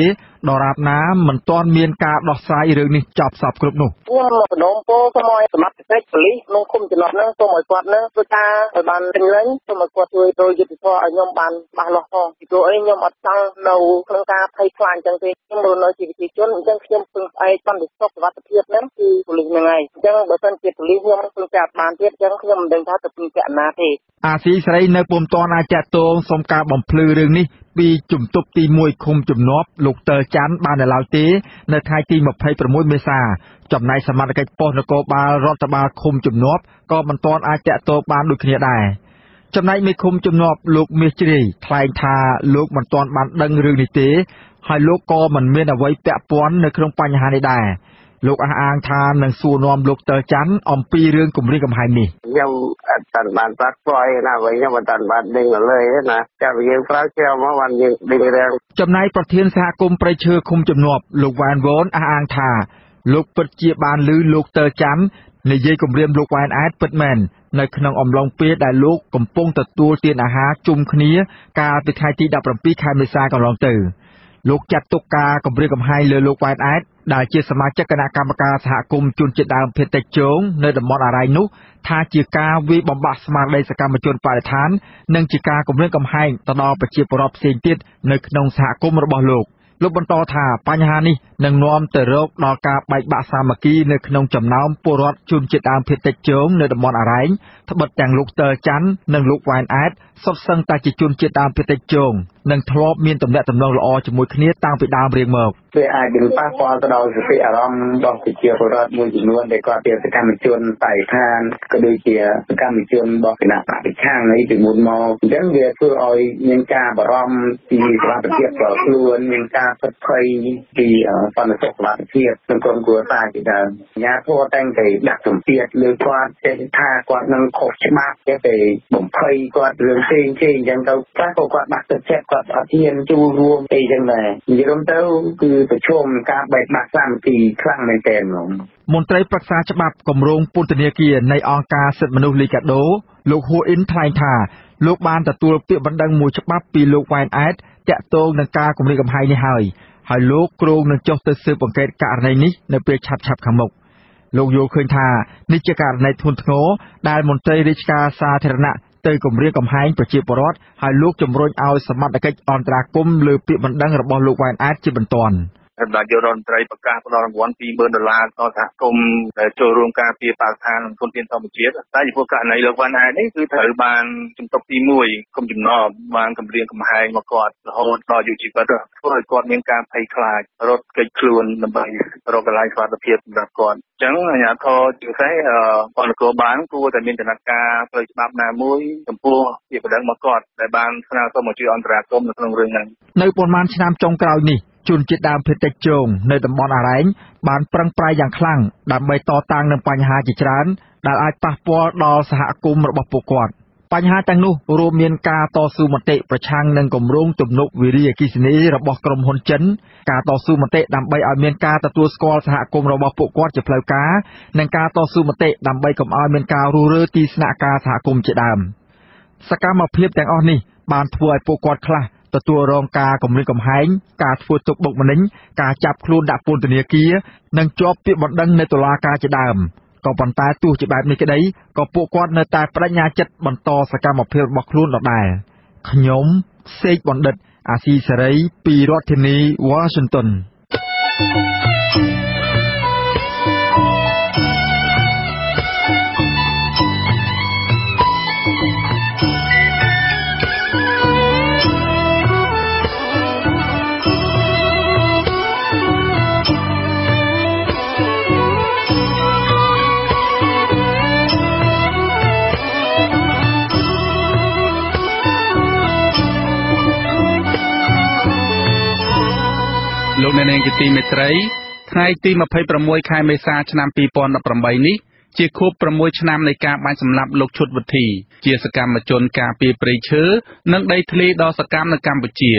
ដរាបណាមិនទាន់មានការដោះស្រាយរឿងនេះចប់សពគ្រប់នោះខ្ញុំមកបដងពោសូមឲ្យសមត្ថកិច្ចប៉ូលីសក្នុងគុំចំណត់ហ្នឹងសូមឲ្យគាត់ហ្នឹងធ្វើការឲ្យបានពេញលេញសូមឲ្យគាត់ជួយចូលយុទ្ធសាស្ត្រឲ្យខ្ញុំបានច្បាស់លាស់ផងពីព្រោះអីខ្ញុំអត់ចង់នៅក្នុងការភ័យខ្លាចអញ្ចឹងទេខ្ញុំរស់នៅជាប្រជាជនអញ្ចឹងខ្ញុំពឹងផ្អែកសន្តិសុខសុវត្ថិភាពហ្នឹងគឺប៉ូលីសហ្នឹងឯងអញ្ចឹងបើសិនជាប៉ូលីសខ្ញុំពឹងពាក់បានទៀតអញ្ចឹងខ្ញុំមិនដឹងថាទៅពឹងពាក់ណាទេអាស៊ីសេរីនៅពុំទាន់អាចតតងសុំការបំភ្លឺរឿងនេះ ពីជំទប់ទី1ឃុំជំនាប់លោកតើច័ន្ទបាននៅឡើយទេ នៅថ្ងៃទី26មេសាចំណែកសមាជិកប៉ុស្តិ៍នគរបាលរដ្ឋបាលឃុំជំនាប់ក៏មិនទាន់អាចតតងបានដូចគ្នាដែរចំណែកមេឃុំជំនាប់លោកមាសជ្រាយថ្លែងថាលោកមិនទាន់បានដឹងរឿងនេះទេ ហើយលោកក៏មិនមានអ្វីពាក់ព័ន្ធនៅក្នុងបញ្ហានេះដែរ លោកអះអាងថានឹងសួរនាំលោកតើច័ន្ទអំពីរឿងគម្រាមកំហែងនេះខ្ញុំអត់តាន់បានបាត់ស្គាល់ណាវិញខ្ញុំអត់តាន់បានដេញលើណាចាំយើងប្រើជ្រាវមកបានយើងដេញរាំងចំណែកប្រធានសហគមន៍ព្រៃឈើឃុំជំនាប់លោកវ៉ានវ៉នអះអាងថា លោកពិតជាបានឮលោកតើច័ន្ទនិយាយគម្រាមលោកវ៉ែនអែតពិតមែននៅក្នុងអំឡុងពេលដែលលោកកំពុងទទួលទានអាហារជុំគ្នា កាលពីថ្ងៃទី17ខែមេសាកន្លងទៅ លោកចាត់ទុកការគម្រាមកំហែងលើលោកវ៉ែនអែត ដែលជាសមាជិកគណៈកម្មការសហគមន៍ជនជាតិដើមភាគតិចជងនៅតំបន់អរ៉ៃនោះថាជាការវាយបំបាក់ស្មារតីសកម្មជនបរិស្ថាន និងជាការគម្រាមកំហែងទៅដល់ប្រជាពលរដ្ឋផ្សេងទៀតនៅក្នុងសហគមន៍របស់លោកលោកបន្តថាបញ្ហានេះនឹងនាំទៅរកដល់ការបែកបាក់សាមគ្គីនៅក្នុងចំណោមពលរដ្ឋជនជាតិដើមភាគតិចជងនៅតំបន់អរ៉ែងត្បិតទាំងលោកតើច័ន្ទនិងលោកវ៉ែនអែតសុទ្ធសឹងតែជាជនជាតិដើមភាគតិចជងនិងធ្លាប់មានទំនាក់ទំនងល្អជាមួយគ្នាតាំងពីដើមរៀងមក វាអាចនឹងប៉ះពាល់ទៅដល់សតិអារម្មណ៍របស់ប្រជាពលរដ្ឋមួយចំនួនដែលគាត់ជាសកម្មជនបរិស្ថានក៏ដូចជាសកម្មជនរបស់គណៈបព្វឆាំងនេះពីមុនមកអញ្ចឹងវាធ្វើឲ្យមានការបារម្ភពីសុខភាពរបស់ខ្លួនមានការផិតភ័យពីសន្តិសុខសុខភាពសង្គមគ្រួសារជាដើមអាញាធរតែងតែដាក់សម្ពាធលើគាត់ចេះថាគាត់នឹងខុសច្បាប់ចេះតែបំភ័យគាត់រឿងផ្សេងផ្សេងអញ្ចឹងទៅខ្លះក៏គាត់បាក់ទឹកចិត្តគាត់អត់ហ៊ានចូលរួមអីចឹងដែរនិយាយទៅគឺប្រឈមការបែកបាក់សាមគ្គីខ្លាំងមែនទែនហ្មងមន្ត្រីប្រឹក្សាច្បាប់គម្រោងពន្ធនាគារនៃអង្គការសិទ្ធិមនុស្សលីកាដូ លោកហួអ៊ីនថ្លែងថាលោកបានទទួលពាក្យបណ្ដឹងមួយច្បាប់ពីលោកវ៉ែនអែតតាក់ទងនឹងការគម្រាមកំហែងនេះហើយហើយលោកគ្រោងនឹងចុះទៅស៊ើបអង្កេតករណីនេះនៅពេលឆាប់ៗខាងមុខលោកយល់ឃើញថានេះជាករណីធ្ងន់ធ្ងរដែលមន្ត្រីរាជការសាធារណៈ ទៅគម្រាមកំហែងប្រជាពលរដ្ឋ ហើយលោកជំរុញឲ្យសមត្ថកិច្ចអន្តរាគមន៍លើពាក្យបណ្ដឹងរបស់លោក វ៉ែនអែតជាបន្ទាន់។ សម្ដេចយុរដ្ឋមន្ត្រីប្រកាសផ្តល់រង្វាន់20000ដុល្លារដល់សហគមន៍ដែលចូលរួមការពារបរិស្ថាននិងធនធានធម្មជាតិតែចំពោះករណីលោកវ៉ាន់អាយនេះគឺត្រូវបានជំទប់ទី1គុំចំណងបានគម្រាមកំហែងមកគាត់រហូតដល់អាយុជីវិតធ្វើឲ្យគាត់មានការភ័យខ្លាចរត់គេចខ្លួនដើម្បីរកកន្លែងសុវត្ថិភាពសម្រាប់គាត់អញ្ចឹងអាជ្ញាធរជាពិសេសពលនគរបាលគួរតែមានចំណាត់ការផ្លូវច្បាប់ណាមួយចំពោះជាបណ្ដឹងមកគាត់ដែលបានស្នើសុំមកជួយអន្តរាគមន៍នៅក្នុងរឿងហ្នឹងនៅប៉ុន្មានឆ្នាំចុងក្រោយនេះ ជនជាតិដើមភាគតិចជងនៅតំបន់អរ៉ែងបានប្រឹងប្រែងយ៉ាងខ្លាំងដើម្បីតតាំងនឹងបញ្ហាជាច្រើន ដែលអាចប៉ះពាល់ដល់សហគមន៍របស់ពួកគាត់បញ្ហាទាំងនោះរួមមានការតស៊ូមតិប្រឆាំងនឹងគម្រោងទំនប់វារីអគ្គិសនីរបស់ក្រុមហ៊ុនចិន ការតស៊ូមតិដើម្បីឲ្យមានការទទួលស្គាល់សហគមន៍របស់ពួកគាត់ជាផ្លូវការ និងការតស៊ូមតិដើម្បីកុំឲ្យមានការរុះរើទីស្នាក់ការសហគមន៍ជាដើមសកម្មភាពទាំងអស់នេះបានធ្វើឲ្យពួកគាត់ខ្លះ ទទួលរងការគំរាមកំហែង ការធ្វើទុកបុកម្នេញ ការចាប់ខ្លួនដាក់ពន្ធនាគារ និងជាប់ពាក្យបណ្ដឹងនៅតុលាការជាដើមក៏ប៉ុន្តែទោះជាបែបនេះក្តីក៏ពួកគាត់នៅតែបដិញ្ញាចិត្តបន្តសកម្មភាពរបស់ខ្លួនដដែលខ្ញុំសេកបណ្ឌិត អាស៊ីសេរីពីរដ្ឋធានី Washington thank you អ្នកនាងជាទីមេត្រីថ្ងៃទី26ខែមេសាឆ្នាំ2018នេះជាខួប6ឆ្នាំនៃការបាញ់សម្លាប់លោកឈុតវិធីជាសកម្មជនការពារព្រៃឈើនិងដីធ្លីដ៏សកម្មនៅកម្ពុជា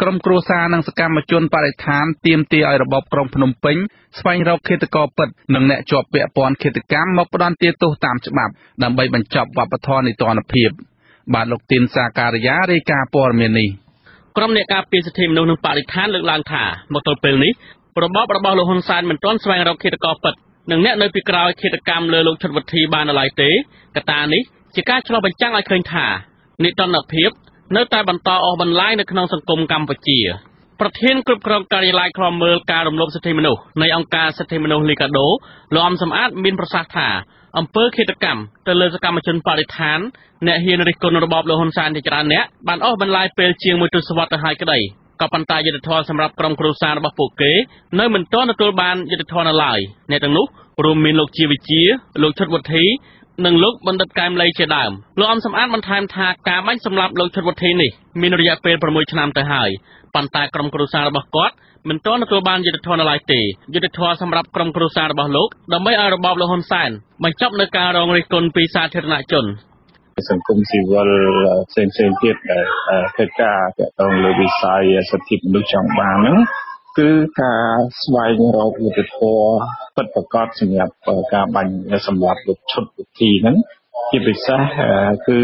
ក្រុមគ្រួសារនិងសកម្មជនបរិស្ថានទាមទារឲ្យរបបក្រុងភ្នំពេញស្វែងរកឃាតករពិតនិងអ្នកជាប់ពាក់ព័ន្ធឃាតកម្មមកផ្ដន្ទាទោសតាមច្បាប់ដើម្បីបញ្ចប់វប្បធម៌នីតិរដ្ឋភាពបាទលោកទីនសាការីយ៉ារាយការណ៍ព័ត៌មាននេះ ក្រុមអ្នកការពារសិទ្ធិមនុស្សនិងបរិស្ថានលើកឡើងថាមកទល់ពេលនេះរបបរបស់លោកហ៊ុនសែនមិនទាន់ស្វែងរកឃាតករពិតនិងអ្នកនៅពីក្រោយឃាតកម្មលើលោកឈុតវុធីបាននៅឡើយទេកត្តានេះជាការឆ្លុះបញ្ចាំងឲ្យឃើញថានិតនភាពនៅតែបន្តអស់បន្លាយនៅក្នុងសង្គមកម្ពុជា ប្រធានគ្រប់គ្រងការិយាល័យឃ្លាំមើលការរំលោភសិទ្ធិមនុស្សនៃអង្គការសិទ្ធិមនុស្សលីកាដូលោកអំសំអាតមានប្រសាសន៍ថា អំពើឃាតកម្មទៅលើសកម្មជនបរិស្ថានអ្នកហ៊ានរិះគន់របបលោកហ៊ុនសែនជាច្រើនអ្នកបានអស់បន្លាយពេលជាងមួយទសវត្សរ៍ទៅហើយក្តីក៏ប៉ុន្តែយុទ្ធធរសម្រាប់ក្រុមគ្រួសាររបស់ពួកគេនៅមិនទាន់ទទួលបានយុទ្ធធរនៅឡើយអ្នកទាំងនោះរួមមានលោកជាវិជាលោកឈុតវុធីនិងលោកបណ្ឌិតកែមលីជាដើមលោកអំសំអាតបន្ថែមថាការបាញ់សម្លាប់លោកឈុតវុធីនេះមានរយៈពេល6ឆ្នាំទៅហើយប៉ុន្តែក្រុមគ្រួសាររបស់គាត់ មិនទាន់ទទួលបានយុត្តិធម៌នៅឡើយទេយុត្តិធម៌សម្រាប់ក្រុមគ្រួសាររបស់លោកដើម្បីឲ្យរបបលោកហ៊ុនសែនបញ្ចប់នៅការរងរិះគន់ពីសាធារណជនសង្គមស៊ីវិលផ្សេងផ្សេងទៀតដែលធ្វើការទាក់ទងលើវិស័យសិទ្ធិមនុស្សចង់បានហ្នឹងគឺការស្វែងរកយុត្តិធម៌ពិតប្រាកដសម្រាប់ការបាញ់សម្រាប់លោកឈុតវិធីហ្នឹងជាពិសេសគឺ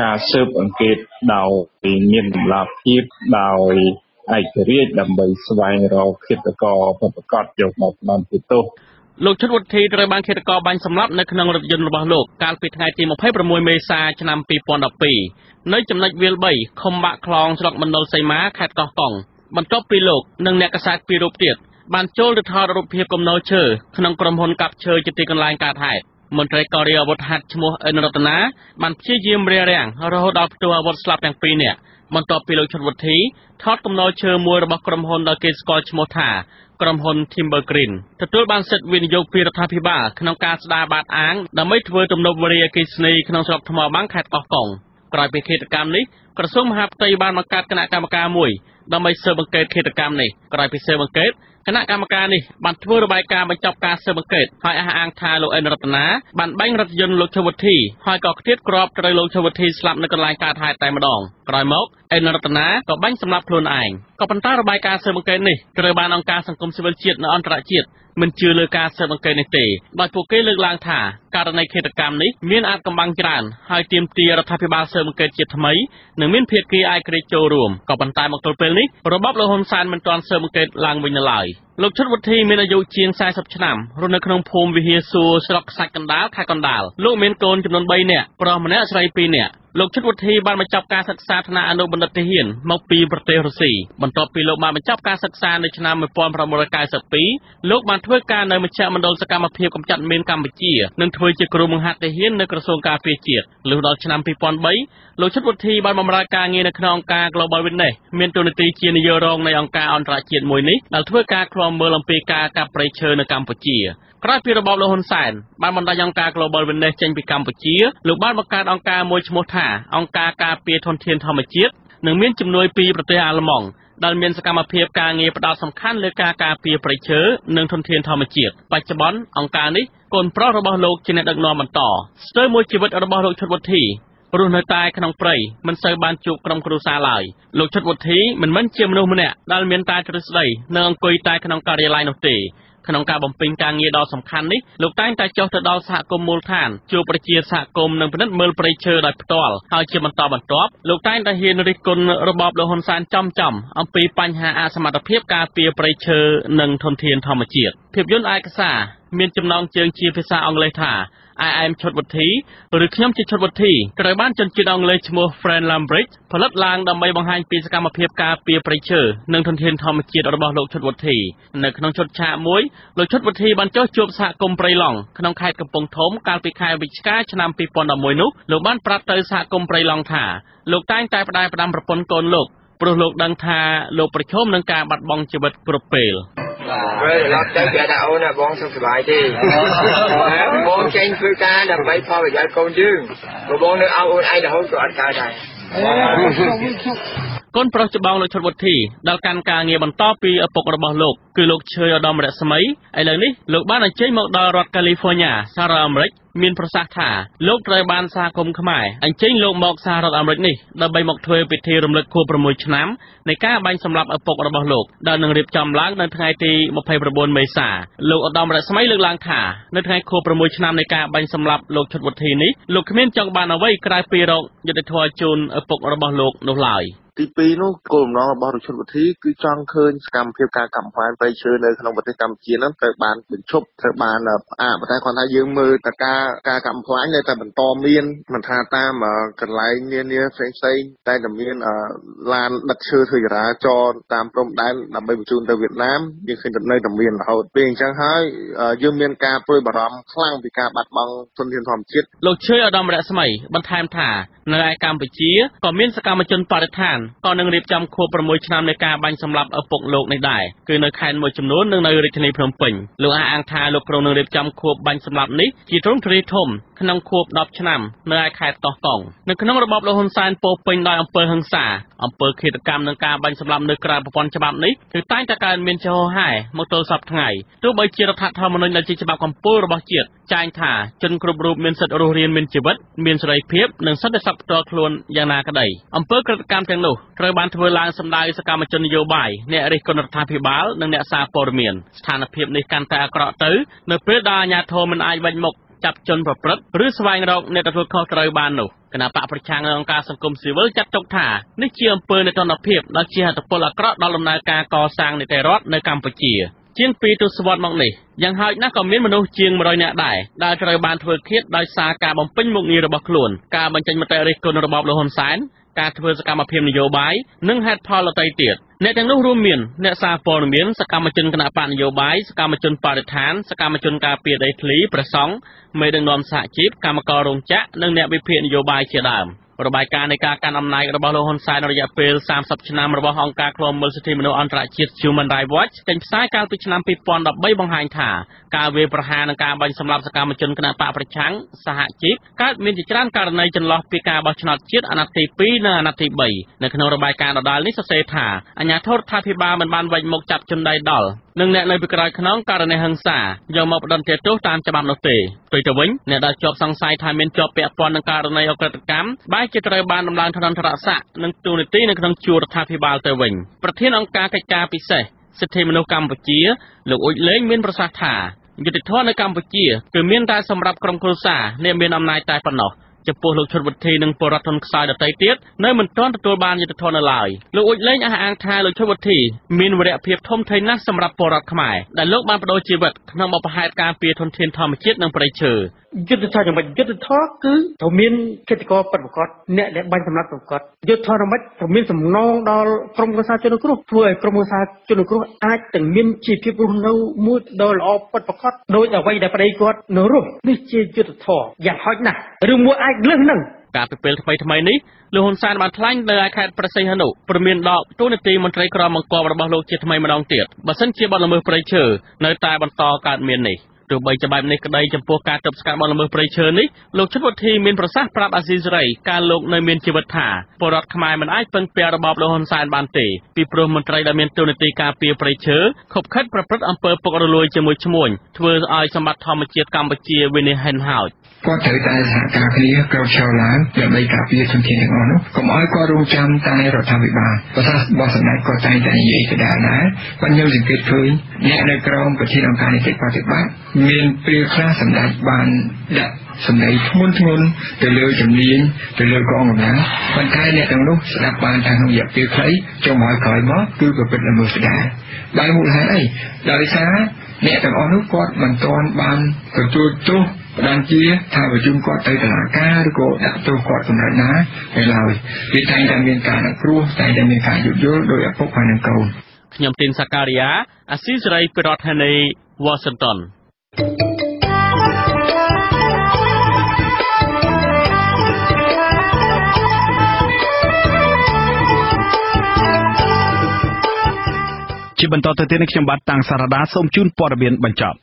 ការស៊ើបអង្កេតដោយមានតម្លាភាពដោយ ឯករាជ្យដើម្បីស្វែងរកឃាតករពិតប្រាកដយកមកផ្ដន្ទាទោសលោកឈុតវុធីត្រូវបានឃាតករបាញ់សម្លាប់នៅក្នុងរថយន្តរបស់លោកកាលពីថ្ងៃទី26មេសាឆ្នាំ2012នៅចំណុចវាល3ឃុំបាក់ខ្លងស្រុកមណ្ឌលសីមាខេត្តកោះកុងបន្ទាប់ពីលោកនិងអ្នកកសែតពីររូបទៀតបានចូលទៅថតរូបភាពកំណោឈើក្នុងក្រុមហ៊ុនកាប់ឈើជាទីកន្លែងកើតហេតុមន្ត្រីកោរីអាវុធហត្ថឈ្មោះអិនរតនាបានព្យាយាមរារាំងរហូតដល់ផ្ទុះអាវុធស្លាប់ទាំងពីរនាក់ បន្ទាប់ពីលោកឈុតវុធីថតកំណោឈើមួយរបស់ក្រុមហ៊ុនដែលគេស្គាល់ឈ្មោះថាក្រុមហ៊ុន Timber Green ទទួលបានសិទ្ធិវិនិយោគពីរដ្ឋាភិបាលក្នុងការស្ដារបាតអាងដើម្បីធ្វើទំនប់វារីអគ្គិសនីក្នុងស្រុកថ្មបាំងខេត្តកោះកុងក្រោយពីឃាតកម្មនេះក្រសួងមហាផ្ទៃបានបង្កើតគណៈកម្មការមួយ ដើម្បីស៊ើបអង្កេតឃាតកម្មនេះក្រោយពីស៊ើបអង្កេតគណៈកម្មការនេះបានធ្វើរបាយការណ៍បញ្ចប់ការស៊ើបអង្កេតហើយអះអាងថាលោកអិនរតនាបានបាញ់រថយន្តលោកឈវុធីហើយក៏ខ្ទាតគ្រាប់ត្រូវលោកឈវុធីស្លាប់នៅកន្លែងកើតហេតុតែម្ដងក្រោយមកអិនរតនាក៏បាញ់សម្លាប់ខ្លួនឯងក៏ប៉ុន្តែរបាយការណ៍ស៊ើបអង្កេតនេះត្រូវបានអង្គការសង្គមស៊ីវិលជាតិនិងអន្តរជាតិ មិនជឿលើការស៊ើបអង្កេតនេះទេដោយពួកគេលើកឡើងថាករណីឃាតកម្មនេះមានអាចកំបាំងច្រើនហើយទាមទាររដ្ឋាភិបាលស៊ើបអង្កេតជាថ្មីនិងមានភាគីឯករាជ្យចូលរួមក៏ប៉ុន្តែមកទល់ពេលនេះរបបលោកហ៊ុនសែនមិនទាន់ស៊ើបអង្កេតឡើងវិញនៅឡើយលោកឈុតវុធីមានអាយុជាង40ឆ្នាំរស់នៅក្នុងភូមិវិហារសួរស្រុកខ្សាច់កណ្ដាលខេត្តកណ្ដាលលោកមានកូនចំនួន3នាក់ប្រុសម្នាក់ស្រី2នាក់ លោកឈុតវុធីបានបញ្ចប់ការសិក្សាថ្នាក់អនុបណ្ឌិតទាហានមកពីប្រទេសរុស្ស៊ីបន្ទាប់ពីលោកបានបញ្ចប់ការសិក្សានៅឆ្នាំ1992លោកបានធ្វើការនៅមជ្ឈមណ្ឌលសកម្មភាពកម្ចាត់មីនកម្ពុជានិងធ្វើជាគ្រូបង្ហាត់ទាហាននៅក្រសួងការពារជាតិលុះដល់ឆ្នាំ2003លោកឈុតវុធីបានបម្រើការងារនៅក្នុងអង្គការ Global Witness មានតួនាទីជានាយករងនៃអង្គការអន្តរជាតិមួយនេះដែលធ្វើការឃ្លាំមើលអំពីការកាប់ព្រៃឈើនៅកម្ពុជា ក្រោយពីរបបលោកហ៊ុនសែនបានបណ្ដាញអង្គការ Global Witness ចេញពីកម្ពុជាលោកបានបង្កើតអង្គការមួយឈ្មោះថាអង្គការការពារធនធានធម្មជាតិនិងមានជំនួយពីប្រទេសអាល្លឺម៉ង់ដែលមានសកម្មភាពការងារផ្ដោតសំខាន់លើការការពារព្រៃឈើនិងធនធានធម្មជាតិបច្ចុប្បន្នអង្គការនេះកូនប្រុសរបស់លោកជាអ្នកដឹកនាំបន្តស្ទើរមួយជីវិតរបស់លោកឈុតវុធីរស់នៅតែក្នុងព្រៃមិនសូវបានជួបក្រុមគ្រួសារឡើយលោកឈុតវុធីមិនមែនជាមនុស្សម្នាក់ដែលមានតែទ្រឹស្ដីនិងអង្គុយតែក្នុងការិយាល័យនោះទេ ក្នុងការបំពេញការងារដ៏សំខាន់នេះលោកតែងតែចុះទៅដល់សហគមន៍មូលដ្ឋានជួបប្រជាសហគមន៍និងពិនិត្យមើលព្រៃឈើដោយផ្ទាល់ហើយជាបន្តបន្ទាប់លោកតែងតែហ៊ានរិះគន់របបលោកហ៊ុនសែនចំចំអំពីបញ្ហាអសមត្ថភាពការពារព្រៃឈើនិងធនធានធម្មជាតិភាពយន្តឯកសារមានចំណងជើងជាភាសាអង់គ្លេសថា I am ឈុតវុធីឬខ្ញុំជាឈុតវុធីត្រូវបានជនជាតិអង់គ្លេសឈ្មោះ Fred Lambridge ផលិតឡើងដើម្បីបង្ហាញពីសកម្មភាពការពារព្រៃឈើនិងធនធានធម្មជាតិរបស់លោកឈុតវុធីនៅក្នុងឈុតឆាកមួយលោកឈុតវុធីបានចុះជួបសហគមន៍ព្រៃឡង់ក្នុងខេត្តកំពង់ធំកាលពីខែវិច្ឆិកាឆ្នាំ2011នោះលោកបានប្រាប់ទៅសហគមន៍ព្រៃឡង់ថាលោកតែងតែផ្ដាយផ្ដាំប្រពន្ធកូនលោកព្រោះលោកដឹងថាលោកប្រឈមនឹងការបាត់បង់ជីវិតគ្រប់ពេល ពេលឡប់ទៅគេថាអូនបងសុខសប្បាយទេបងចេញធ្វើការដើម្បីផលប្រយោជន៍កូនយើងបើបងនៅអោអូនឯងរហូតក៏អត់កើតដែរកូនប្រុសច្បងលោកឈុតវុធីដែលកាន់ការងារបន្តពីឪពុករបស់លោកគឺលោកឈើឧត្តមរស្មីឥឡូវនេះលោកបានអញ្ជើញមកដល់រដ្ឋកាលីហ្វ័រញ៉ាសហរដ្ឋអាមេរិកមានប្រសាសន៍ថាលោកត្រូវបានសហគមន៍ខ្មែរអញ្ជើញលោកមកសហរដ្ឋអាមេរិកនេះដើម្បីមកធ្វើពិធីរំលឹកខួប6ឆ្នាំនៃការបាញ់សម្លាប់ឪពុករបស់លោកដែលនឹងរៀបចំឡើងនៅថ្ងៃទី29មេសាលោកឧត្តមរស្មីលើកឡើងថានៅថ្ងៃខួប6ឆ្នាំនៃការបាញ់សម្លាប់លោកឈុតវុធីនេះលោកគ្មានចង់បានអ្វីក្រៅពីរកយុត្តិធម៌ជូនឪពុករបស់លោកនោះឡើយ។ទី2នោះគោលបំណងរបស់រដ្ឋវិធីគឺចង់ឃើញសកម្មភាពការកំផ្លាញព្រៃឈើនៅក្នុងប្រទេសកម្ពុជានឹងត្រូវបានបញ្ឈប់ត្រូវបានផ្អាកប៉ុន្តែគាត់ថាយើងមើលតការការកំផ្លាញនៅតែបន្តមានមិនថាតាមកន្លែងនានាផ្សេងផ្សេងតែតែមានឡានដឹកឈើធ្វើចរាចរណ៍តាមព្រំដែនដើម្បីបញ្ជូនទៅវៀតណាមយើងឃើញនៅតែមានរហូតពេលអញ្ចឹងហើយយើងមានការព្រួយបារម្ភខ្លាំងពីការបាត់បង់ធនធានធម្មជាតិលោកជឿឧត្តមរស្មីបន្ថែមថានៅឯកម្ពុជាក៏មានសកម្មជនបរិស្ថានក៏នឹងរៀបចំខួប6ឆ្នាំនៃការបាញ់សម្លាប់ឪពុកលោកនេះដែរគឺនៅខេត្តមួយចំនួននិងនៅរាជធានីភ្នំពេញលោកអះអាងថាលោកក្រុងនឹងរៀបចំខួបបាញ់សម្លាប់នេះជាទ្រង់ទ្រាយធំក្នុងខួប10ឆ្នាំនៅឯខេត្តកោះកុងនៅក្នុងរបបលោកហ៊ុនសែនពោពេញដោយអំពើហិង្សាអំពើឃាតកម្មនិងការបាញ់សម្លាប់នៅក្រៅប្រព័ន្ធច្បាប់នេះគឺតែងតែកើតមានចំហហែមកទល់សពថ្ងៃទោះបីជារដ្ឋធម្មនុញ្ញដែលជាច្បាប់កម្ពុជារបស់ជាតិចែងថាជនគ្រប់រូបមានសិទ្ធិរស់រានមានជីវិតមានសេរីភាពនិងសន្តិសុខផ្ទាល់ខ្លួនយ៉ាងណាក្តីអំពើក្រកម្មទាំងនោះត្រូវបានធ្វើឡើងសម្ដៅសកម្មជននយោបាយអ្នករិះគន់រដ្ឋាភិបាលនិងអ្នកសារព័ត៌មានស្ថានភាពនេះកាន់តែអាក្រក់ទៅនៅពេលដែលអាជ្ញាធរមិនអាចវេញមុខ ចាប់ជនប្រព្រឹត្តឬស្វែងរកអ្នកទទួលខុសត្រូវបាននោះគណៈបកប្រឆាំងនិងអង្គការសង្គមស៊ីវិលចាត់ទុកថានេះជាអំពើនៃទណ្ឌភាពដែលជាហេតុផលអាក្រក់ដល់ដំណើរការកសាងនីតិរដ្ឋនៅកម្ពុជាជាង2ទសវត្សរ៍មកនេះយ៉ាងហោចណាស់ក៏មានមនុស្សជាង100នាក់ដែរដែលត្រូវបានធ្វើឃាតដោយសារការបំពេញមុខងាររបស់ខ្លួនការបញ្ចេញមតិរិះគន់របបលហ៊ុនសែន ការធ្វើសកម្មភាពនយោបាយនិងហេតុផលដទៃទៀតអ្នកទាំងនោះរួមមានអ្នកសារព័ត៌មានសកម្មជនគណៈបកនយោបាយសកម្មជនបរិស្ថានសកម្មជនការពារដីធ្លីប្រសង់មេដឹកនាំសហជីពកម្មកររោងចក្រនិងអ្នកវិភាគនយោបាយជាដើម។ របាយការណ៍នៃការកាន់អំណាចរបស់លោកហ៊ុនសែនរយៈពេល30ឆ្នាំរបស់អង្គការឃ្លាំមើលសិទ្ធិមនុស្សអន្តរជាតិ Human Rights Watch ចេញផ្សាយកាលពីឆ្នាំ2013បង្ហាញថាការវាយប្រហារនិងការបាញ់សម្លាប់សកម្មជនគណបកប្រឆាំងសហជីពកើតមានជាច្រើនករណីចន្លោះពីការបោះឆ្នោតជាតិអាណត្តិទី2និងអាណត្តិទី3នៅក្នុងរបាយការណ៍ដដែលនេះសរសេរថាអាជ្ញាធររដ្ឋាភិបាលមិនបានវេញមុខចាប់ជនដៃដល់និងអ្នកនៅពីក្រោយខ្នងករណីហិង្សាយកមកផ្ដន្ទាទោសតាមច្បាប់នោះទេផ្ទុយទៅវិញអ្នកដែលជាប់សង្ស័យថាមានជាប់ពាក់ព័ន្ធនឹងករណីអក្រិតកម្មបែរជាត្រូវបានដំឡើងឋានន្តរស័ក្តិនិងទូនីតិនៅក្នុងជួររដ្ឋាភិបាលទៅវិញប្រធានអង្គការកិច្ចការពិសេសសិទ្ធិមនុស្សកម្ពុជាលោកអ៊ុចលេងមានប្រសាសន៍ថាយុតិធធនៅកម្ពុជាគឺមានតែសម្រាប់ក្រុមគ្រួសារអ្នកមានអំណាចតែប៉ុណ្ណោះចំពោះលោកឈុតវុធីនិងបរដ្ឋធនខ្សោយដតីទៀតនៅមិនទាន់ទទួលបានយុត្តិធម៌នៅឡើយលោកអ៊ុចលេងអះអាងថាលោកឈុតវុធីមានវរៈភាពធំធេងណាស់សម្រាប់បរដ្ឋខ្មែរដែលលោកបានបដូរជីវិតក្នុងបបផែតការពារធនធានធម្មជាតិនិងប្រៃឈើយុទ្ធធរយ៉ាងម៉េចយុទ្ធធរគឺត្រូវមានកិច្ចការពិតប្រាកដអ្នកដែលបាញ់សម្លាប់ប្រកបយុទ្ធធរយ៉ាងម៉េចត្រូវមានសំណងដល់ក្រុមប្រសាជនគ្រោះធ្វើឲ្យក្រុមប្រសាជនគ្រោះអាចទាំងមានជីវភាពរស់នៅមួយដ៏ល្អពិតប្រាកដដោយអ្វីដែលប្តីគាត់នៅរស់នេះជាយុទ្ធធរយ៉ាងហោចណាស់ឬមួយអាចលើសនឹងកាលពីពេលថ្មីថ្មីនេះលោកហ៊ុនសែនបានថ្លែងនៅឯខេត្តប្រសិទ្ធហនុព្រមានដកទូនាទីមន្ត្រីក្រមបង្គាប់របស់លោកជាថ្មីម្ដងទៀតបើសិនជាបទល្មើសព្រៃឈើនៅតែបន្តកើតមាននេះ ទោះបីជាបែបនេះក្តីចំពោះការទប់ស្កាត់បទល្មើសព្រៃឈើនេះលោកឈុតវុធីមានប្រសាសន៍ប្រាប់អាស៊ីសេរីកាលលោកនៅមានជីវិតថាពលរដ្ឋខ្មែរមិនអាចពឹងពាក់របបលោកហ៊ុនសែនបានទេពីព្រោះមន្ត្រីដែលមានតួនាទីការពារព្រៃឈើខົບខិតប្រព្រឹត្តអំពើពុករលួយជាមួយឈ្មួញធ្វើឲ្យសម្បត្តិធម្មជាតិកម្ពុជាវិនិច្ឆ័យហិនហោច គាត់ត្រូវតែសហការគ្នាក្រោកឈរឡើងដើម្បីការពារធនធានទាំងអស់នោះកុំឲ្យគាត់រងចាំតែរដ្ឋាភិបាលប្រសាសន៍របស់សម្ដេចគាត់តែងតែនិយាយដដែលដែរបញ្ញោសង្កេតឃើញអ្នកនៅក្រោមប្រធានអង្គការនីតិបប្រតិបត្តិមានពេលខ្លះសម្ដេចបានដាក់សម្ដីធ្ងន់ធ្ងរទៅលើជំនាញទៅលើកងកម្លាំងប៉ុន្តែអ្នកទាំងនោះស្ដាប់បានថាក្នុងរយៈពេលខ្លីចុងឲ្យក្រោយមកគឺប្រព្រឹត្តល្មើសដែរដោយមូលហេតុអីដោយសារអ្នកទាំងអស់នោះគាត់មិនទាន់បានទទួលទោស ផ្ដន្ទាថាប្រជុំគាត់ទៅតុលាការឬក៏ដាក់ទោសគាត់សម្រាប់ណាឯឡើយវាតែងតែមានការដាក់គ្រោះតែងតែមានការយោគយល់ដោយឪពុកហើយនិងកូនខ្ញុំទីនសាការីយ៉ាអាស៊ីសេរីពីរដ្ឋធានី Washington ជាបន្តទៅទៀតនេះខ្ញុំបាទតាំងសារដាសូមជូនព័ត៌មានបញ្ចប់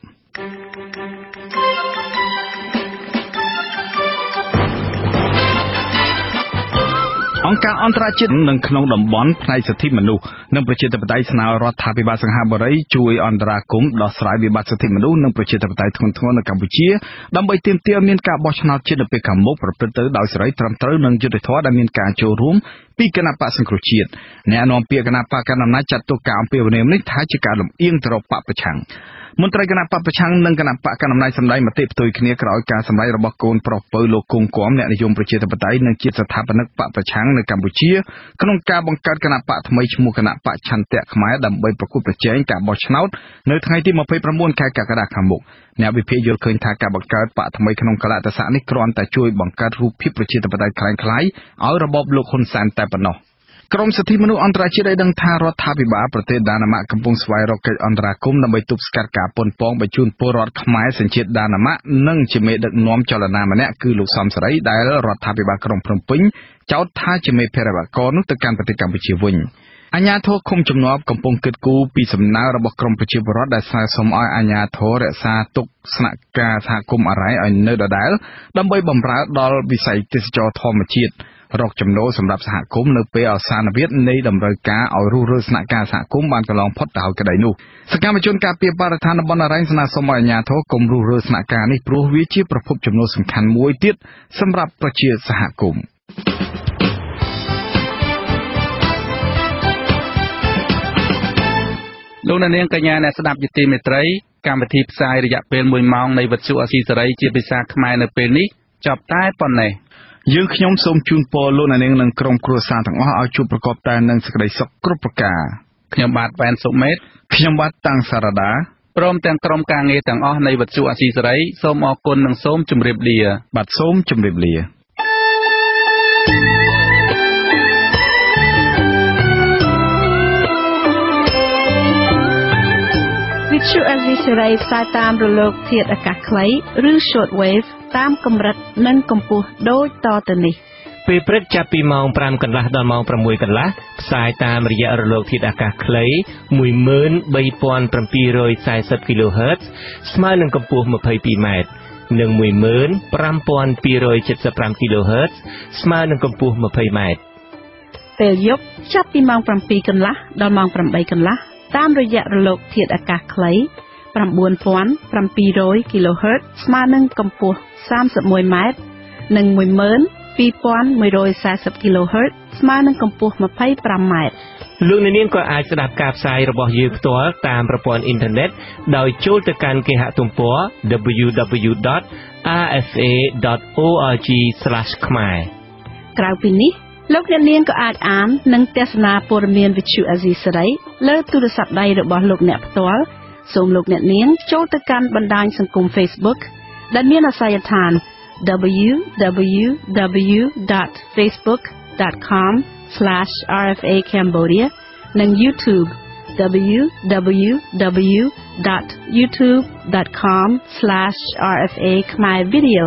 អង្គការអន្តរជាតិនិងក្នុងតំបន់ផ្នែកសិទ្ធិមនុស្សនិងប្រជាធិបតេយ្យស្នើរដ្ឋាភិបាលសង្ហបុរីជួយអន្តរាគមន៍ដោះស្រាយវិបត្តិសិទ្ធិមនុស្សនិងប្រជាធិបតេយ្យធ្ងន់ធ្ងរនៅកម្ពុជាដើម្បីទាមទារមានការបោះឆ្នោតជាតិនៅពេលខាងមុខប្រព្រឹត្តទៅដោយសេរីត្រឹមត្រូវនិងយុត្តិធម៌ដែលមានការចូលរួមពីគណៈបកសង្គ្រោះជាតិអ្នកនាំពាក្យគណៈបកកណ្ដាលអំណាចចាត់ទុកការអំពាវនាវនេះថាជាការលំអៀងទៅរកបកប្រឆាំង មន្ត្រីគណៈបកប្រឆាំងនិងគណៈបកកណ្ដាលអំណាចសម្ដែងមតិផ្ទុយគ្នាក្រោយការសម្ដែងរបស់កូនប្រុសពៅលោកគង់គំអ្នកនិយមប្រជាធិបតេយ្យនិងជាស្ថាបនិកបកប្រឆាំងនៅកម្ពុជាក្នុងការបង្កើតគណៈបកថ្មីឈ្មោះគណៈបកឆន្ទៈខ្មែរដើម្បីប្រគល់ប្រជែងការបោះឆ្នោតនៅថ្ងៃទី29ខែកក្កដាខាងមុខអ្នកវិភាគយល់ឃើញថាការបង្កើតបកថ្មីក្នុងកលៈទេសៈនេះគ្រាន់តែជួយបង្កើតរូបភាពប្រជាធិបតេយ្យคล้ายៗឲ្យរបបលោកហ៊ុនសែនតែប៉ុណ្ណោះ។ ក្រមសិទ្ធិមនុស្សអន្តរជាតិបានដឹងថារដ្ឋាភិបាលប្រទេសដាណាម៉ាកកំពុងស្វែងរកកិច្ចអន្តរាគមន៍ដើម្បីទប់ស្កាត់ការប៉ុនប៉ងបញ្ជូនពលរដ្ឋខ្មែរសញ្ជាតិដាណាម៉ាកនិងជាមេដឹកនាំចលនាម្នាក់គឺលោកសំសេរីដែលរដ្ឋាភិបាលក្រុងភ្នំពេញចោទថាជាមេភេរវករនោះទៅកាន់ប្រទេសកម្ពុជាវិញអាញាធរឃុំជំនាប់កំពុងគិតគូរពីសំណើរបស់ក្រមប្រជាពលរដ្ឋដែលស្នើសុំឲ្យអាញាធររក្សាទុកស្នាក់ការសហគមន៍អរ៉ៃឲ្យនៅដដែលដើម្បីបម្រើដល់វិស័យទេសចរធម្មជាតិ រកចំណូលសម្រាប់សហគមន៍នៅពេលអសានវិទ្យនៃតម្រូវការឲ្យរុះរើស្នាក់ការសហគមន៍បានកន្លងផុតទៅហើយក្តីនោះសកម្មជនការពារបរិស្ថានតំបន់អរ៉ែងស្នើសុំឲ្យអាជ្ញាធរកុំរុះរើស្នាក់ការនេះព្រោះវាជាប្រភពចំណូលសំខាន់មួយទៀតសម្រាប់ប្រជាសហគមន៍លោកនាងកញ្ញាអ្នកស្ដាប់យុតិមេត្រីកម្មវិធីផ្សាយរយៈពេល1ម៉ោងនៃវិទ្យុអស៊ីសេរីជាភាសាខ្មែរនៅពេលនេះចប់តែប៉ុណ្ណេះ។ យើងខ្ញុំសូមជូនពរលោកអ្នកនាងនិងក្រុមគ្រួសារទាំងអស់ឲ្យជួបប្រកបតែនឹងសេចក្តីសុខគ្រប់ប្រការខ្ញុំបាទវ៉ែនសុមេតខ្ញុំបាទតាំងសារដាព្រមទាំងក្រុមការងារទាំងអស់នៃវិទ្យុអាស៊ីសេរីសូមអរគុណនិងសូមជម្រាបលាបាទសូមជម្រាបលា វិទ្យុអេស៊ីសេរីផ្សាយតាមរលក ធាតុអាកាសខ្លីឬ short wave តាមកម្រិតនិងកម្ពស់ដូចតទៅនេះពេលព្រឹកចាប់ពីម៉ោង5កន្លះដល់ម៉ោង6កន្លះផ្សាយតាមរយៈរលកធាតុអាកាសខ្លី13740 kHz ស្មើនឹងកម្ពស់ 22m និង15275 kHz ស្មើនឹងកម្ពស់ 20m ពេលយប់ចាប់ពីម៉ោង7កន្លះដល់ម៉ោង8កន្លះ តាមរយៈរលកធាតុអាកាសខ្លី9700 kHz ស្មើនឹងកម្ពស់31ម៉ែត្រនិង12140 kHz ស្មើនឹងកម្ពស់25ម៉ែត្រលោកអ្នកនាងក៏អាចស្ដាប់ការផ្សាយរបស់យើងផ្ទាល់តាមប្រព័ន្ធអ៊ីនធឺណិតដោយចូលទៅកាន់គេហទំព័រ www.rfa.org/ ខ្មែរក្រៅពីនេះ លោកអ្នកនាងក៏អាចអាននិងទស្សនាព័ត៌មានវិទ្យុអាស៊ីសេរីលើទូរស័ព្ទដៃរបស់លោកអ្នកផ្ទាល់សូមលោកអ្នកនាងចូលទៅកាន់បណ្ដាញសង្គម Facebook ដែលមានអាសយដ្ឋាន www.facebook.com/rfa.cambodia និង YouTube www.youtube.com/rfa ខ្មែរ video